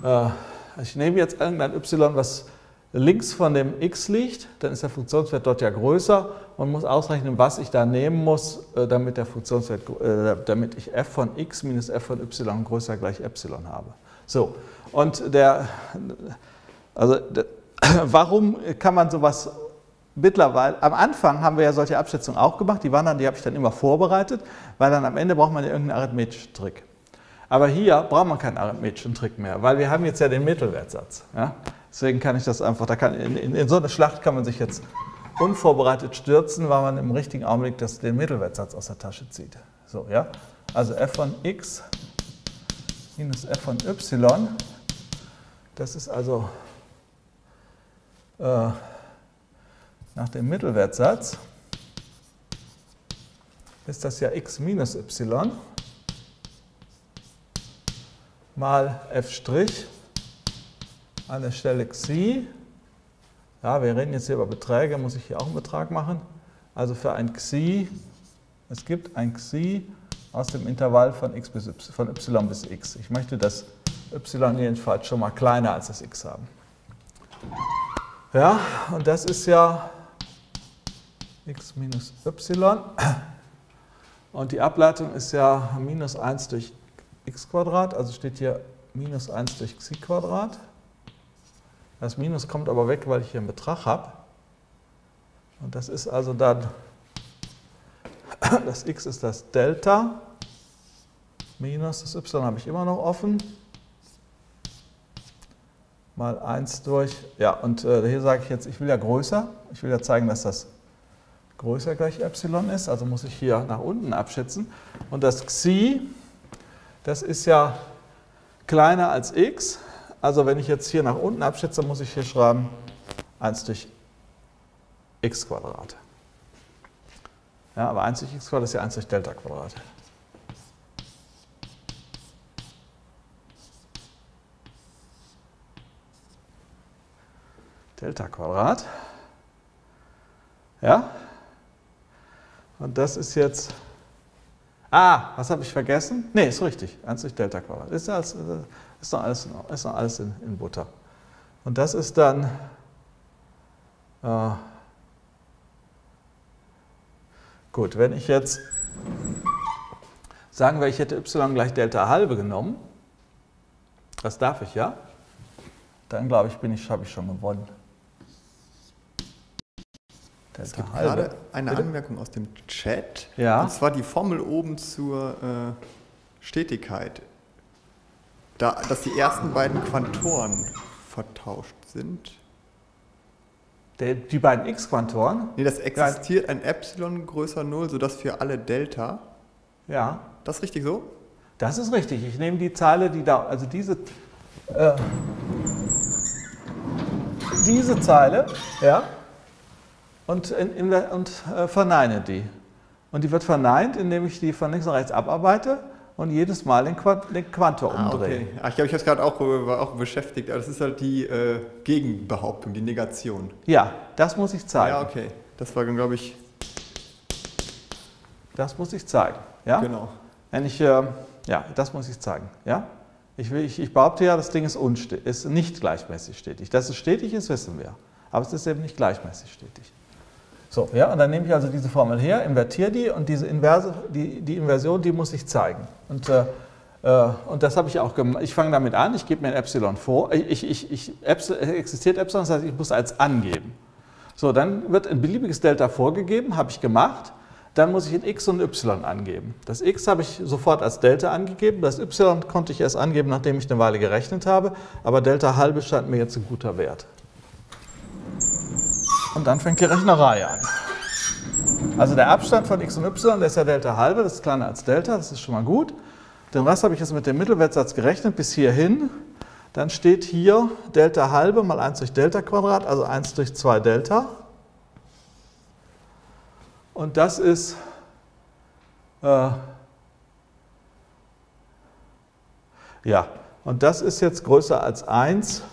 Äh, ich nehme jetzt irgendein y, was links von dem x liegt, dann ist der Funktionswert dort ja größer und muss ausrechnen, was ich da nehmen muss, äh, damit der Funktionswert, äh, damit ich f von x minus f von y größer gleich epsilon habe. So, und der, also der, [clears throat] warum kann man sowas mittlerweile, am Anfang haben wir ja solche Abschätzungen auch gemacht, die waren dann, die habe ich dann immer vorbereitet, weil dann am Ende braucht man ja irgendeinen arithmetischen Trick. Aber hier braucht man keinen arithmetischen Trick mehr, weil wir haben jetzt ja den Mittelwertsatz. Ja? Deswegen kann ich das einfach, da kann, in, in, in, so eine Schlacht kann man sich jetzt unvorbereitet stürzen, weil man im richtigen Augenblick das, den Mittelwertsatz aus der Tasche zieht. So, ja? Also f von x minus f von y, das ist also äh, nach dem Mittelwertsatz, ist das ja x minus y mal f' an der Stelle xi. Ja, wir reden jetzt hier über Beträge, muss ich hier auch einen Betrag machen. Also für ein xi, es gibt ein xi aus dem Intervall von, x bis y, von y bis x. Ich möchte das y jedenfalls schon mal kleiner als das x haben. Ja, und das ist ja x minus y. Und die Ableitung ist ja minus 1 durch x Quadrat, also steht hier minus 1 durch xi Quadrat. Das Minus kommt aber weg, weil ich hier einen Betrag habe. Und das ist also dann, [coughs] das x ist das Delta, minus das y habe ich immer noch offen, mal 1 durch, ja, und äh, hier sage ich jetzt, ich will ja größer, ich will ja zeigen, dass das größer gleich Epsilon ist, also muss ich hier nach unten abschätzen. Und das Xi, das ist ja kleiner als x, also wenn ich jetzt hier nach unten abschätze, muss ich hier schreiben 1 durch x Quadrat. Ja, aber 1 durch x Quadrat ist ja 1 durch Delta Quadrat. Delta Quadrat. Ja? Und das ist jetzt. Ah, was habe ich vergessen? Ne, ist richtig. 1 durch Delta Quadrat. Ist, das, ist noch alles, ist noch alles in, in Butter. Und das ist dann. Äh, gut, wenn ich jetzt. Sagen wir, ich hätte y gleich Delta halbe genommen. Das darf ich ja. Dann glaube ich, bin ich, habe ich schon gewonnen. Es gibt gerade eine Bitte? Anmerkung aus dem Chat. Ja. Und zwar die Formel oben zur äh, Stetigkeit. Da, dass die ersten beiden Quantoren vertauscht sind. Der, die beiden x-Quantoren? Nee, das existiert ein Epsilon größer 0, sodass für alle Delta. Ja. Das ist richtig so? Das ist richtig. Ich nehme die Zeile, die da, also diese, äh, diese Zeile, ja, und, in, in, und äh, verneine die. Und die wird verneint, indem ich die von links nach rechts abarbeite und jedes Mal den, Quant den Quantor ah, umdrehe. Okay. Ach, ich glaube, ich habe es gerade auch, auch beschäftigt, aber das ist halt die äh, Gegenbehauptung, die Negation. Ja, das muss ich zeigen. Ja, okay. Das war, glaube ich. Das muss ich zeigen. Ja? Genau. Wenn ich, äh, ja, das muss ich zeigen. Ja? Ich, will, ich, ich behaupte ja, das Ding ist, ist nicht gleichmäßig stetig. Dass es stetig ist, wissen wir. Aber es ist eben nicht gleichmäßig stetig. So, ja, und dann nehme ich also diese Formel her, invertiere die und diese Inverse, die, die Inversion, die muss ich zeigen. Und, äh, äh und das habe ich auch gemacht. Ich fange damit an, ich gebe mir ein Epsilon vor. Ich, ich, ich, Epsilon, existiert Epsilon, das heißt, ich muss als angeben. So, dann wird ein beliebiges Delta vorgegeben, habe ich gemacht. Dann muss ich ein x und y angeben. Das x habe ich sofort als Delta angegeben, das y konnte ich erst angeben, nachdem ich eine Weile gerechnet habe, aber Delta halbe scheint mir jetzt ein guter Wert. Und dann fängt die Rechnerei an. Also der Abstand von x und y, der ist ja Delta halbe, das ist kleiner als Delta, das ist schon mal gut. Den Rest habe ich jetzt mit dem Mittelwertsatz gerechnet bis hierhin. Dann steht hier Delta halbe mal 1 durch Delta Quadrat, also 1 durch 2 Delta. Und das ist äh, ja, und das ist jetzt größer als 1,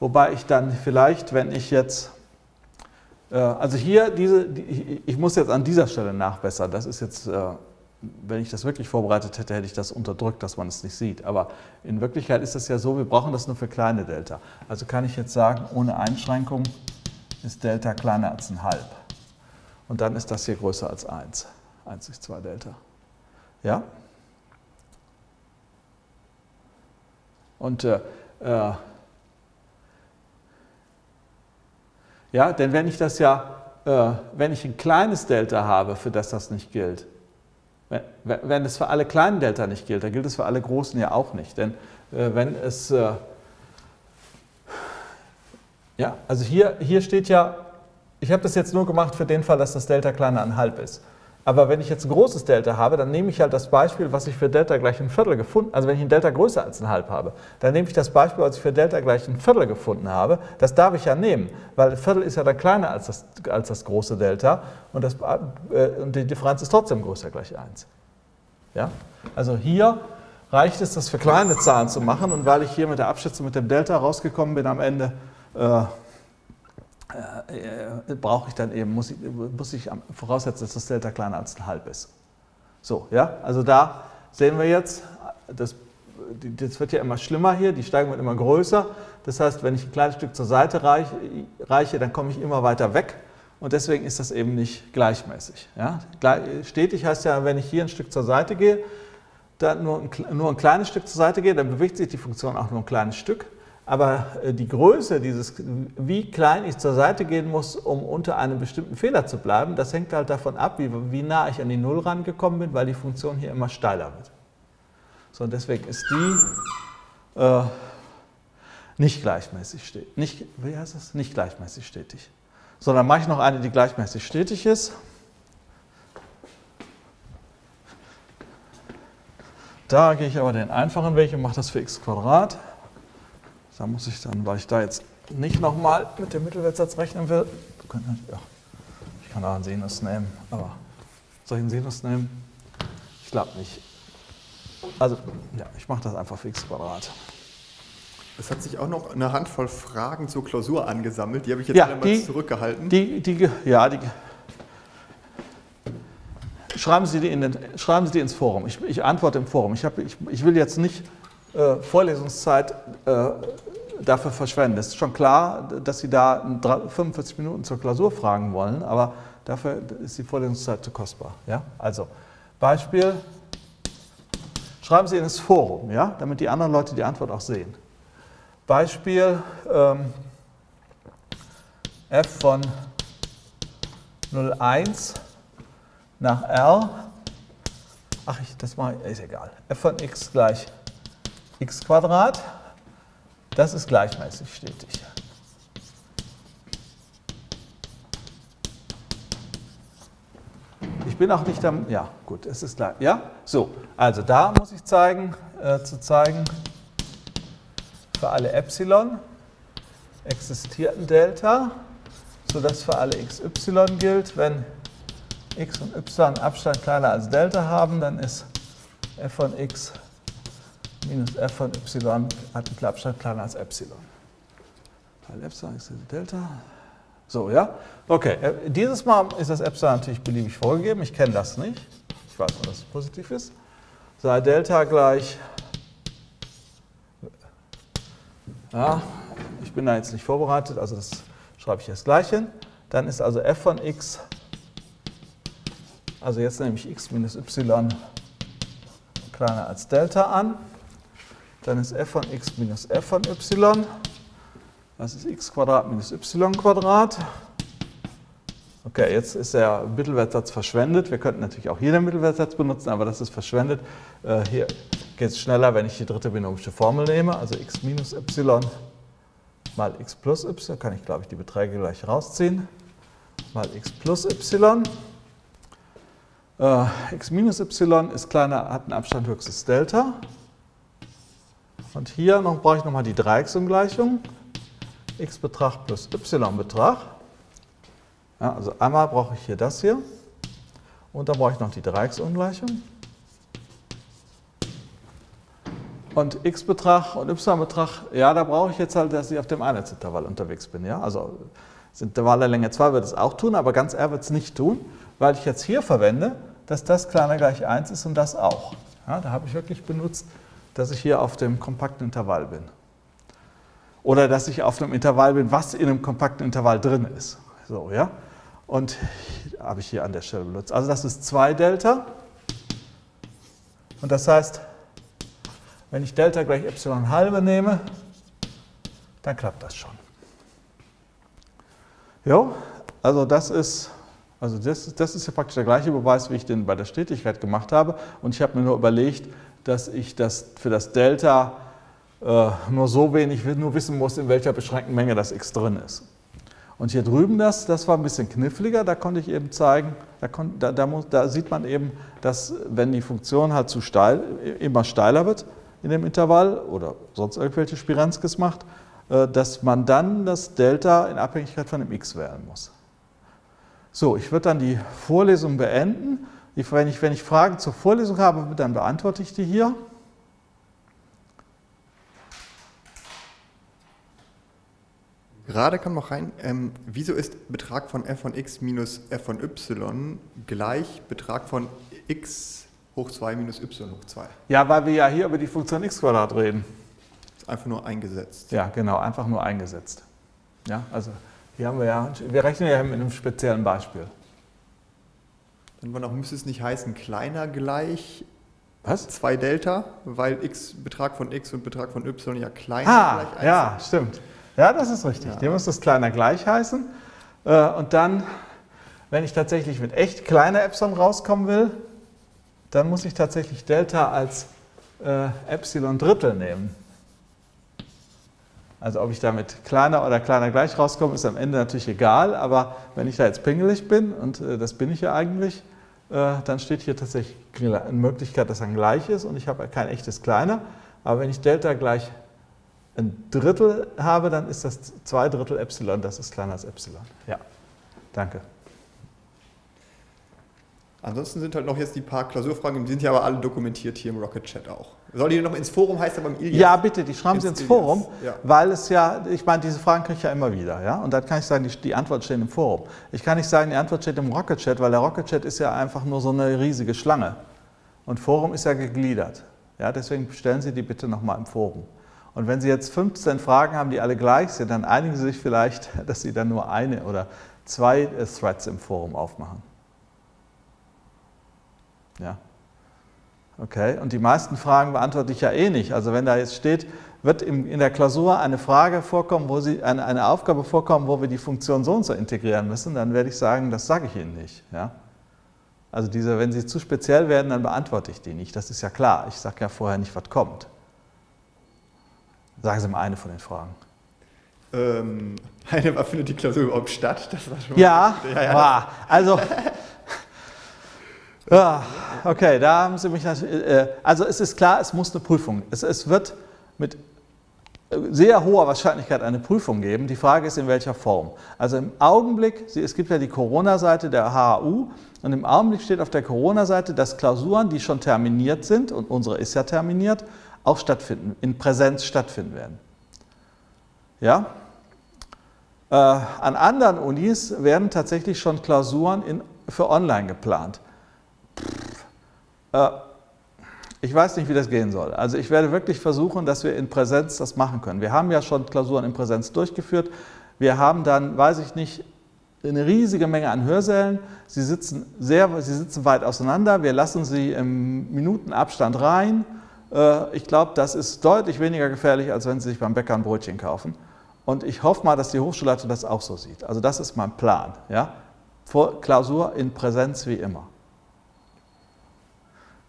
wobei ich dann vielleicht, wenn ich jetzt also hier, diese, ich muss jetzt an dieser Stelle nachbessern. Das ist jetzt, äh, wenn ich das wirklich vorbereitet hätte, hätte ich das unterdrückt, dass man es nicht sieht. Aber in Wirklichkeit ist das ja so, wir brauchen das nur für kleine Delta. Also kann ich jetzt sagen, ohne Einschränkung ist Delta kleiner als ein halb. Und dann ist das hier größer als 1. 1 durch 2 Delta. Ja? Und äh, äh Ja, denn wenn ich das ja, äh, wenn ich ein kleines Delta habe, für das das nicht gilt, wenn, wenn es für alle kleinen Delta nicht gilt, dann gilt es für alle großen ja auch nicht. Denn äh, wenn es, äh, ja, also hier, hier steht ja ich habe das jetzt nur gemacht für den Fall, dass das Delta kleiner an halb ist. Aber wenn ich jetzt ein großes Delta habe, dann nehme ich halt das Beispiel, was ich für Delta gleich ein Viertel gefunden. Also wenn ich ein Delta größer als ein halb habe, dann nehme ich das Beispiel, was ich für Delta gleich ein Viertel gefunden habe. Das darf ich ja nehmen, weil ein Viertel ist ja dann kleiner als das, als das große Delta und, das, äh, und die Differenz ist trotzdem größer gleich 1. Ja? Also hier reicht es, das für kleine Zahlen zu machen und weil ich hier mit der Abschätzung mit dem Delta rausgekommen bin am Ende, äh, äh, brauche ich dann eben, muss ich, muss ich voraussetzen, dass das Delta kleiner als ein halb ist. So, ja, also da sehen wir jetzt, das, das wird ja immer schlimmer hier, die Steigung wird immer größer. Das heißt, wenn ich ein kleines Stück zur Seite reiche, reiche dann komme ich immer weiter weg und deswegen ist das eben nicht gleichmäßig. Ja? Stetig heißt ja, wenn ich hier ein Stück zur Seite gehe, dann nur ein, nur ein kleines Stück zur Seite gehe, dann bewegt sich die Funktion auch nur ein kleines Stück. Aber äh, die Größe dieses, wie klein ich zur Seite gehen muss, um unter einem bestimmten Fehler zu bleiben, das hängt halt davon ab, wie, wie nah ich an die Null rangekommen bin, weil die Funktion hier immer steiler wird. So, und deswegen ist die äh, nicht gleichmäßig stetig. Nicht, wie heißt das? Nicht gleichmäßig stetig. So, dann mache ich noch eine, die gleichmäßig stetig ist. Da gehe ich aber den einfachen Weg und mache das für x Quadrat. Da muss ich dann, weil ich da jetzt nicht nochmal mit dem Mittelwertsatz rechnen will, ja, ich kann auch einen Sinus nehmen, aber soll ich einen Sinus nehmen? Ich glaube nicht. Also, ja, ich mache das einfach für x Quadrat. Es hat sich auch noch eine Handvoll Fragen zur Klausur angesammelt. Die habe ich jetzt ja, alle mal zurückgehalten. Die, die, ja, die, schreiben Sie die, in den, schreiben Sie die ins Forum. Ich, ich antworte im Forum. Ich, hab, ich, ich will jetzt nicht äh, Vorlesungszeit äh, dafür verschwenden. Es ist schon klar, dass Sie da 45 Minuten zur Klausur fragen wollen, aber dafür ist die Vorlesungszeit zu kostbar. Ja? Also, Beispiel, schreiben Sie in das Forum, ja? damit die anderen Leute die Antwort auch sehen. Beispiel ähm, f von 0,1 nach r, ach, ich, das mal, ist egal, f von x gleich x Quadrat das ist gleichmäßig stetig. Ich bin auch nicht am, ja gut, es ist klar. Ja, so, also da muss ich zeigen, äh, zu zeigen, für alle Epsilon existiert ein Delta, sodass für alle xy gilt, wenn x und y Abstand kleiner als Delta haben, dann ist f von x minus f von y hat einen Klappstand kleiner als epsilon. Teil Epsilon ist Delta. So, ja? Okay, äh, dieses Mal ist das Epsilon natürlich beliebig vorgegeben. Ich kenne das nicht. Ich weiß nur, dass es positiv ist. Sei Delta gleich, ja, ich bin da jetzt nicht vorbereitet, also das schreibe ich jetzt gleich hin. Dann ist also f von x, also jetzt nehme ich x minus y kleiner als Delta an. Dann ist f von x minus f von y. Das ist x Quadrat minus y Quadrat. Okay, jetzt ist der Mittelwertsatz verschwendet. Wir könnten natürlich auch hier den Mittelwertsatz benutzen, aber das ist verschwendet. Äh, hier geht es schneller, wenn ich die dritte binomische Formel nehme, also x minus y mal x plus y, kann ich glaube ich die Beträge gleich rausziehen, mal x plus y. Äh, x minus y ist kleiner, hat einen Abstand höchstes Delta. Und hier noch, brauche ich nochmal die Dreiecksumgleichung. x Betrag plus y Betrag. Ja, also einmal brauche ich hier das hier. Und dann brauche ich noch die Dreiecksumgleichung. Und x-Betrag und y-Betrag, ja, da brauche ich jetzt halt, dass ich auf dem Einheitsintervall unterwegs bin. Ja? Also das Intervall der Länge 2 wird es auch tun, aber ganz R wird es nicht tun, weil ich jetzt hier verwende, dass das kleiner gleich 1 ist und das auch. Ja, da habe ich wirklich benutzt dass ich hier auf dem kompakten Intervall bin. Oder dass ich auf einem Intervall bin, was in einem kompakten Intervall drin ist. So, ja? Und habe ich hier an der Stelle benutzt. Also das ist 2 Delta. Und das heißt, wenn ich Delta gleich Epsilon halbe nehme, dann klappt das schon. Jo, also das ist, also das, das ist ja praktisch der gleiche Beweis, wie ich den bei der Stetigkeit gemacht habe. Und ich habe mir nur überlegt, dass ich das für das Delta äh, nur so wenig nur wissen muss, in welcher beschränkten Menge das x drin ist. Und hier drüben das, das war ein bisschen kniffliger, da konnte ich eben zeigen, da, kon, da, da, muss, da, sieht man eben, dass wenn die Funktion halt zu steil, immer steiler wird in dem Intervall oder sonst irgendwelche Spiranskis macht, äh, dass man dann das Delta in Abhängigkeit von dem x wählen muss. So, ich würde dann die Vorlesung beenden. Wenn ich, wenn ich Fragen zur Vorlesung habe, dann beantworte ich die hier. Gerade kam noch rein, ähm, wieso ist Betrag von f von x minus f von y gleich Betrag von x hoch 2 minus y hoch 2? Ja, weil wir ja hier über die Funktion x Quadrat reden. Ist einfach nur eingesetzt. Ja, genau, einfach nur eingesetzt. Ja, also hier haben wir ja, wir rechnen ja mit einem speziellen Beispiel. Dann war noch, müsste es nicht heißen, kleiner gleich Was? 2 Delta, weil x, Betrag von x und Betrag von y ja kleiner Ah, gleich 1 ja, stimmt. Ja, das ist richtig. Ja. Hier muss das kleiner gleich heißen. Äh, Und dann, wenn ich tatsächlich mit echt kleiner Epsilon rauskommen will, dann muss ich tatsächlich Delta als äh, Epsilon Drittel nehmen. Also ob ich damit kleiner oder kleiner gleich rauskomme, ist am Ende natürlich egal, aber wenn ich da jetzt pingelig bin, und äh, das bin ich ja eigentlich, äh, dann steht hier tatsächlich eine Möglichkeit, dass er gleich ist und ich habe kein echtes kleiner. Aber wenn ich Delta gleich ein Drittel habe, dann ist das zwei Drittel Epsilon, das ist kleiner als Epsilon. Ja, danke. Ansonsten sind halt noch jetzt die paar Klausurfragen, die sind ja aber alle dokumentiert hier im Rocket Chat auch. Soll die noch ins Forum, heißt aber im Ilias? Ja, bitte, die schreiben Sie Ins ins Forum, Ilias, ja. weil es ja, ich meine, diese Fragen kriege ich ja immer wieder, ja, und dann kann ich sagen, die, die Antwort steht im Forum. Ich kann nicht sagen, die Antwort steht im Rocket Chat, weil der Rocket Chat ist ja einfach nur so eine riesige Schlange und Forum ist ja gegliedert, ja, deswegen stellen Sie die bitte nochmal im Forum. Und wenn Sie jetzt 15 Fragen haben, die alle gleich sind, dann einigen Sie sich vielleicht, [laughs] dass Sie dann nur eine oder zwei äh, Threads im Forum aufmachen. Ja. Okay, und die meisten Fragen beantworte ich ja eh nicht. Also wenn da jetzt steht, wird in der Klausur eine Frage vorkommen, wo Sie, eine, eine Aufgabe vorkommen, wo wir die Funktion so und so integrieren müssen, dann werde ich sagen, das sage ich Ihnen nicht. Ja? Also diese, wenn sie zu speziell werden, dann beantworte ich die nicht. Das ist ja klar. Ich sage ja vorher nicht, was kommt. Sagen Sie mal eine von den Fragen. Ähm, eine war, findet die Klausur überhaupt statt? Das war schon Ja, ja, ja. Ah, also. Ja, okay, da haben Sie mich natürlich. Äh, also es ist klar, es muss eine Prüfung. Es, es wird mit sehr hoher Wahrscheinlichkeit eine Prüfung geben. Die Frage ist, in welcher Form. Also im Augenblick, es gibt ja die Corona-Seite der HAU und im Augenblick steht auf der Corona-Seite, dass Klausuren, die schon terminiert sind, und unsere ist ja terminiert, auch stattfinden, in Präsenz stattfinden werden. Ja? Äh, an anderen Unis werden tatsächlich schon Klausuren in, für online geplant. Äh, ich weiß nicht, wie das gehen soll. Also ich werde wirklich versuchen, dass wir in Präsenz das machen können. Wir haben ja schon Klausuren in Präsenz durchgeführt. Wir haben dann, weiß ich nicht, eine riesige Menge an Hörsälen. Sie sitzen, sehr, sie sitzen weit auseinander. Wir lassen sie im Minutenabstand rein. Äh, Ich glaube, das ist deutlich weniger gefährlich, als wenn Sie sich beim Bäcker ein Brötchen kaufen. Und ich hoffe mal, dass die Hochschulleitung das auch so sieht. Also das ist mein Plan. Ja? Vor Klausur in Präsenz wie immer.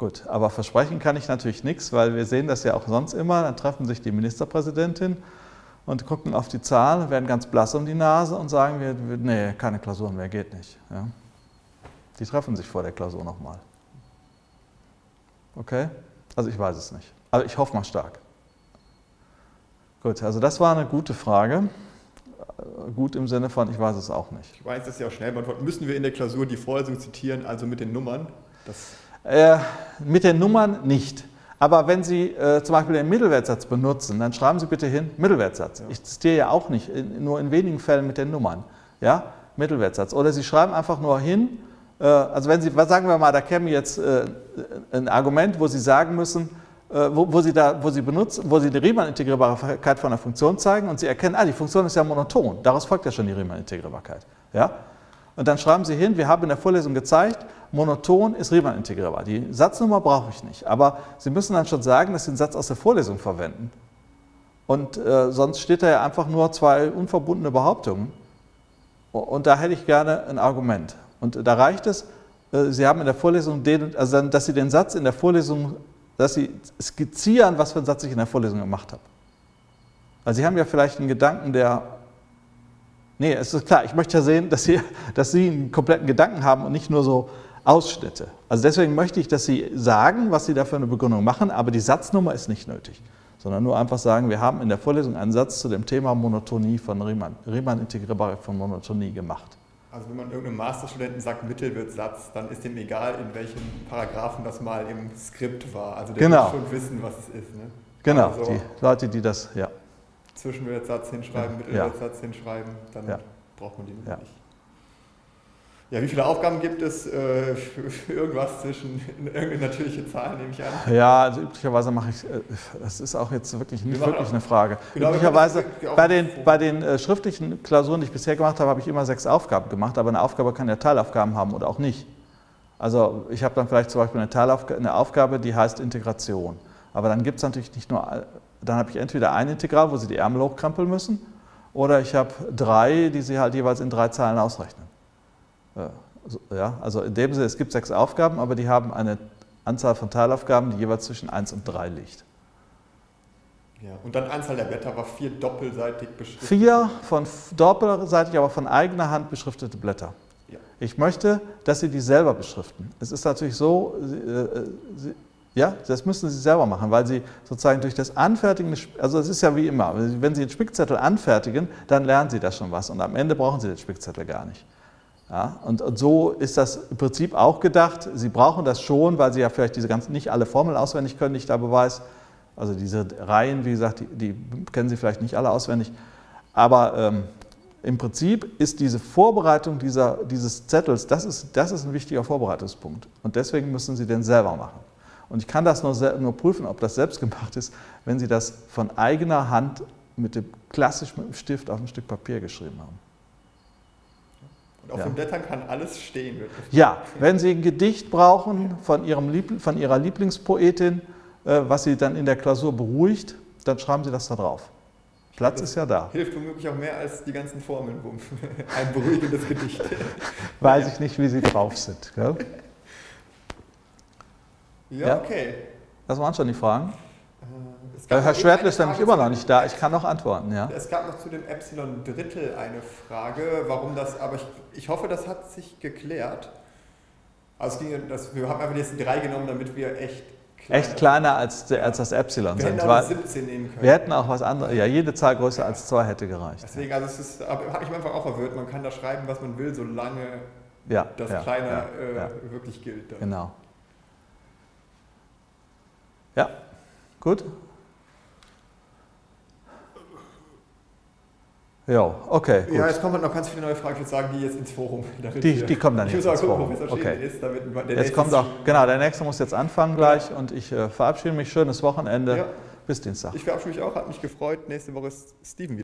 Gut, aber versprechen kann ich natürlich nichts, weil wir sehen das ja auch sonst immer. Dann treffen sich die Ministerpräsidentin und gucken auf die Zahlen, werden ganz blass um die Nase und sagen, wir, nee, keine Klausuren mehr, geht nicht. Ja? Die treffen sich vor der Klausur nochmal. Okay? Also ich weiß es nicht. Aber ich hoffe mal stark. Gut, also das war eine gute Frage. Gut im Sinne von, ich weiß es auch nicht. Ich weiß das ja auch schnell beantworten. Müssen wir in der Klausur die Vorlesung zitieren, also mit den Nummern? Das, Äh, mit den Nummern nicht. Aber wenn Sie äh, zum Beispiel den Mittelwertsatz benutzen, dann schreiben Sie bitte hin Mittelwertsatz. Ich zitiere ja auch nicht, in, nur in wenigen Fällen mit den Nummern. Ja, Mittelwertsatz. Oder Sie schreiben einfach nur hin, äh, also wenn Sie, was sagen wir mal, da käme jetzt äh, ein Argument, wo Sie sagen müssen, äh, wo, wo, Sie da, wo Sie benutzen, wo Sie die Riemann-Integrierbarkeit von der Funktion zeigen und Sie erkennen, ah, die Funktion ist ja monoton. Daraus folgt ja schon die Riemann-Integrierbarkeit. Ja? Und dann schreiben Sie hin, wir haben in der Vorlesung gezeigt, monoton ist Riemann integrierbar. Die Satznummer brauche ich nicht. Aber Sie müssen dann schon sagen, dass Sie den Satz aus der Vorlesung verwenden. Und äh, sonst steht da ja einfach nur zwei unverbundene Behauptungen. Und da hätte ich gerne ein Argument. Und da reicht es, äh, Sie haben in der Vorlesung, den, also dann, dass Sie den Satz in der Vorlesung, dass Sie skizzieren, was für einen Satz ich in der Vorlesung gemacht habe. Also Sie haben ja vielleicht einen Gedanken, der Nee, es ist klar, ich möchte ja sehen, dass Sie, dass Sie einen kompletten Gedanken haben und nicht nur so Ausschnitte. Also deswegen möchte ich, dass Sie sagen, was Sie da für eine Begründung machen, aber die Satznummer ist nicht nötig, sondern nur einfach sagen, wir haben in der Vorlesung einen Satz zu dem Thema Monotonie von Riemann, Riemann integrierbar von Monotonie gemacht. Also wenn man irgendeinem Masterstudenten sagt, Mittelwertsatz, dann ist dem egal, in welchem Paragraphen das mal im Skript war. Also der Genau. muss schon wissen, was es ist. Ne? Genau, Also die Leute, die das, ja. Zwischenwertsatz hinschreiben. Mittelwertsatz hinschreiben, dann braucht man die nicht. Ja, wie viele Aufgaben gibt es äh, für, irgendwas zwischen irgendeine natürliche Zahl, nehme ich an? Ja, also üblicherweise mache ich, äh, das ist auch jetzt wirklich nicht Wir wirklich auch- eine Frage. Genau, üblicherweise, bei den, bei den äh, schriftlichen Klausuren, die ich bisher gemacht habe, habe ich immer sechs Aufgaben gemacht, aber eine Aufgabe kann ja Teilaufgaben haben oder auch nicht. Also ich habe dann vielleicht zum Beispiel eine, Teilaufgabe, eine Aufgabe, die heißt Integration. Aber dann gibt es natürlich nicht nur, äh, dann habe ich entweder ein Integral, wo Sie die Ärmel hochkrempeln müssen, oder ich habe drei, die Sie halt jeweils in drei Zahlen ausrechnen. Äh, Ja, also in dem Sinne, es gibt sechs Aufgaben, aber die haben eine Anzahl von Teilaufgaben, die jeweils zwischen 1 und 3 liegt. Ja. Und dann Anzahl der Blätter war vier doppelseitig beschriftet. Vier von doppelseitig, aber von eigener Hand beschriftete Blätter. Ja. Ich möchte, dass Sie die selber beschriften. Es ist natürlich so, Sie, äh, Sie, ja, das müssen Sie selber machen, weil Sie sozusagen durch das Anfertigen, also es ist ja wie immer, wenn Sie einen Spickzettel anfertigen, dann lernen Sie da schon was und am Ende brauchen Sie den Spickzettel gar nicht. Ja, und, und so ist das im Prinzip auch gedacht. Sie brauchen das schon, weil Sie ja vielleicht diese ganzen, nicht alle Formeln auswendig können, ich da beweise. Also diese Reihen, wie gesagt, die, die kennen Sie vielleicht nicht alle auswendig. Aber ähm, im Prinzip ist diese Vorbereitung dieser, dieses Zettels, das ist, das ist ein wichtiger Vorbereitungspunkt. Und deswegen müssen Sie den selber machen. Und ich kann das nur, nur prüfen, ob das selbst gemacht ist, wenn Sie das von eigener Hand mit dem klassisch mit dem Stift auf ein Stück Papier geschrieben haben. Und auf Ja. den Blättern kann alles stehen. wirklich. Ja, wenn Sie ein Gedicht brauchen von, Ihrem von Ihrer Lieblingspoetin, äh, was Sie dann in der Klausur beruhigt, dann schreiben Sie das da drauf. Platz ist ja da. Hilft womöglich auch mehr als die ganzen Formeln. [laughs] Ein beruhigendes Gedicht. Weiß ich nicht, wie Sie drauf sind. Gell? Ja, Ja. okay. Das waren schon die Fragen. Äh, Herr Schwertl ist nämlich immer noch nicht da. Ich kann noch antworten. Ja? Es gab noch zu dem Epsilon Drittel eine Frage, warum das, aber ich, ich hoffe, das hat sich geklärt. Also es ging, das, wir haben einfach jetzt drei genommen, damit wir echt klein Echt kleiner als, als das Epsilon Wir hätten sind. auch Weil 17 nehmen können. wir hätten auch was anderes. Ja, jede Zahl größer als 2 hätte gereicht. Deswegen, also es ist, aber habe ich mich einfach auch verwirrt. Man kann da schreiben, was man will, solange Ja, das ja, Kleine ja, äh, ja. wirklich gilt. Dann. Genau. Ja, gut. Jo, okay, gut. Ja, jetzt kommen noch ganz viele neue Fragen, ich würde sagen, die jetzt ins Forum. [laughs] Die- die kommen dann ich jetzt ins gucken, Forum. Okay. ist, Jetzt nächste kommt auch, genau, der nächste muss jetzt anfangen gleich und ich äh, verabschiede mich. Schönes Wochenende. Ja, Bis Dienstag. ich verabschiede mich auch, hat mich gefreut. Nächste Woche ist Steven wieder.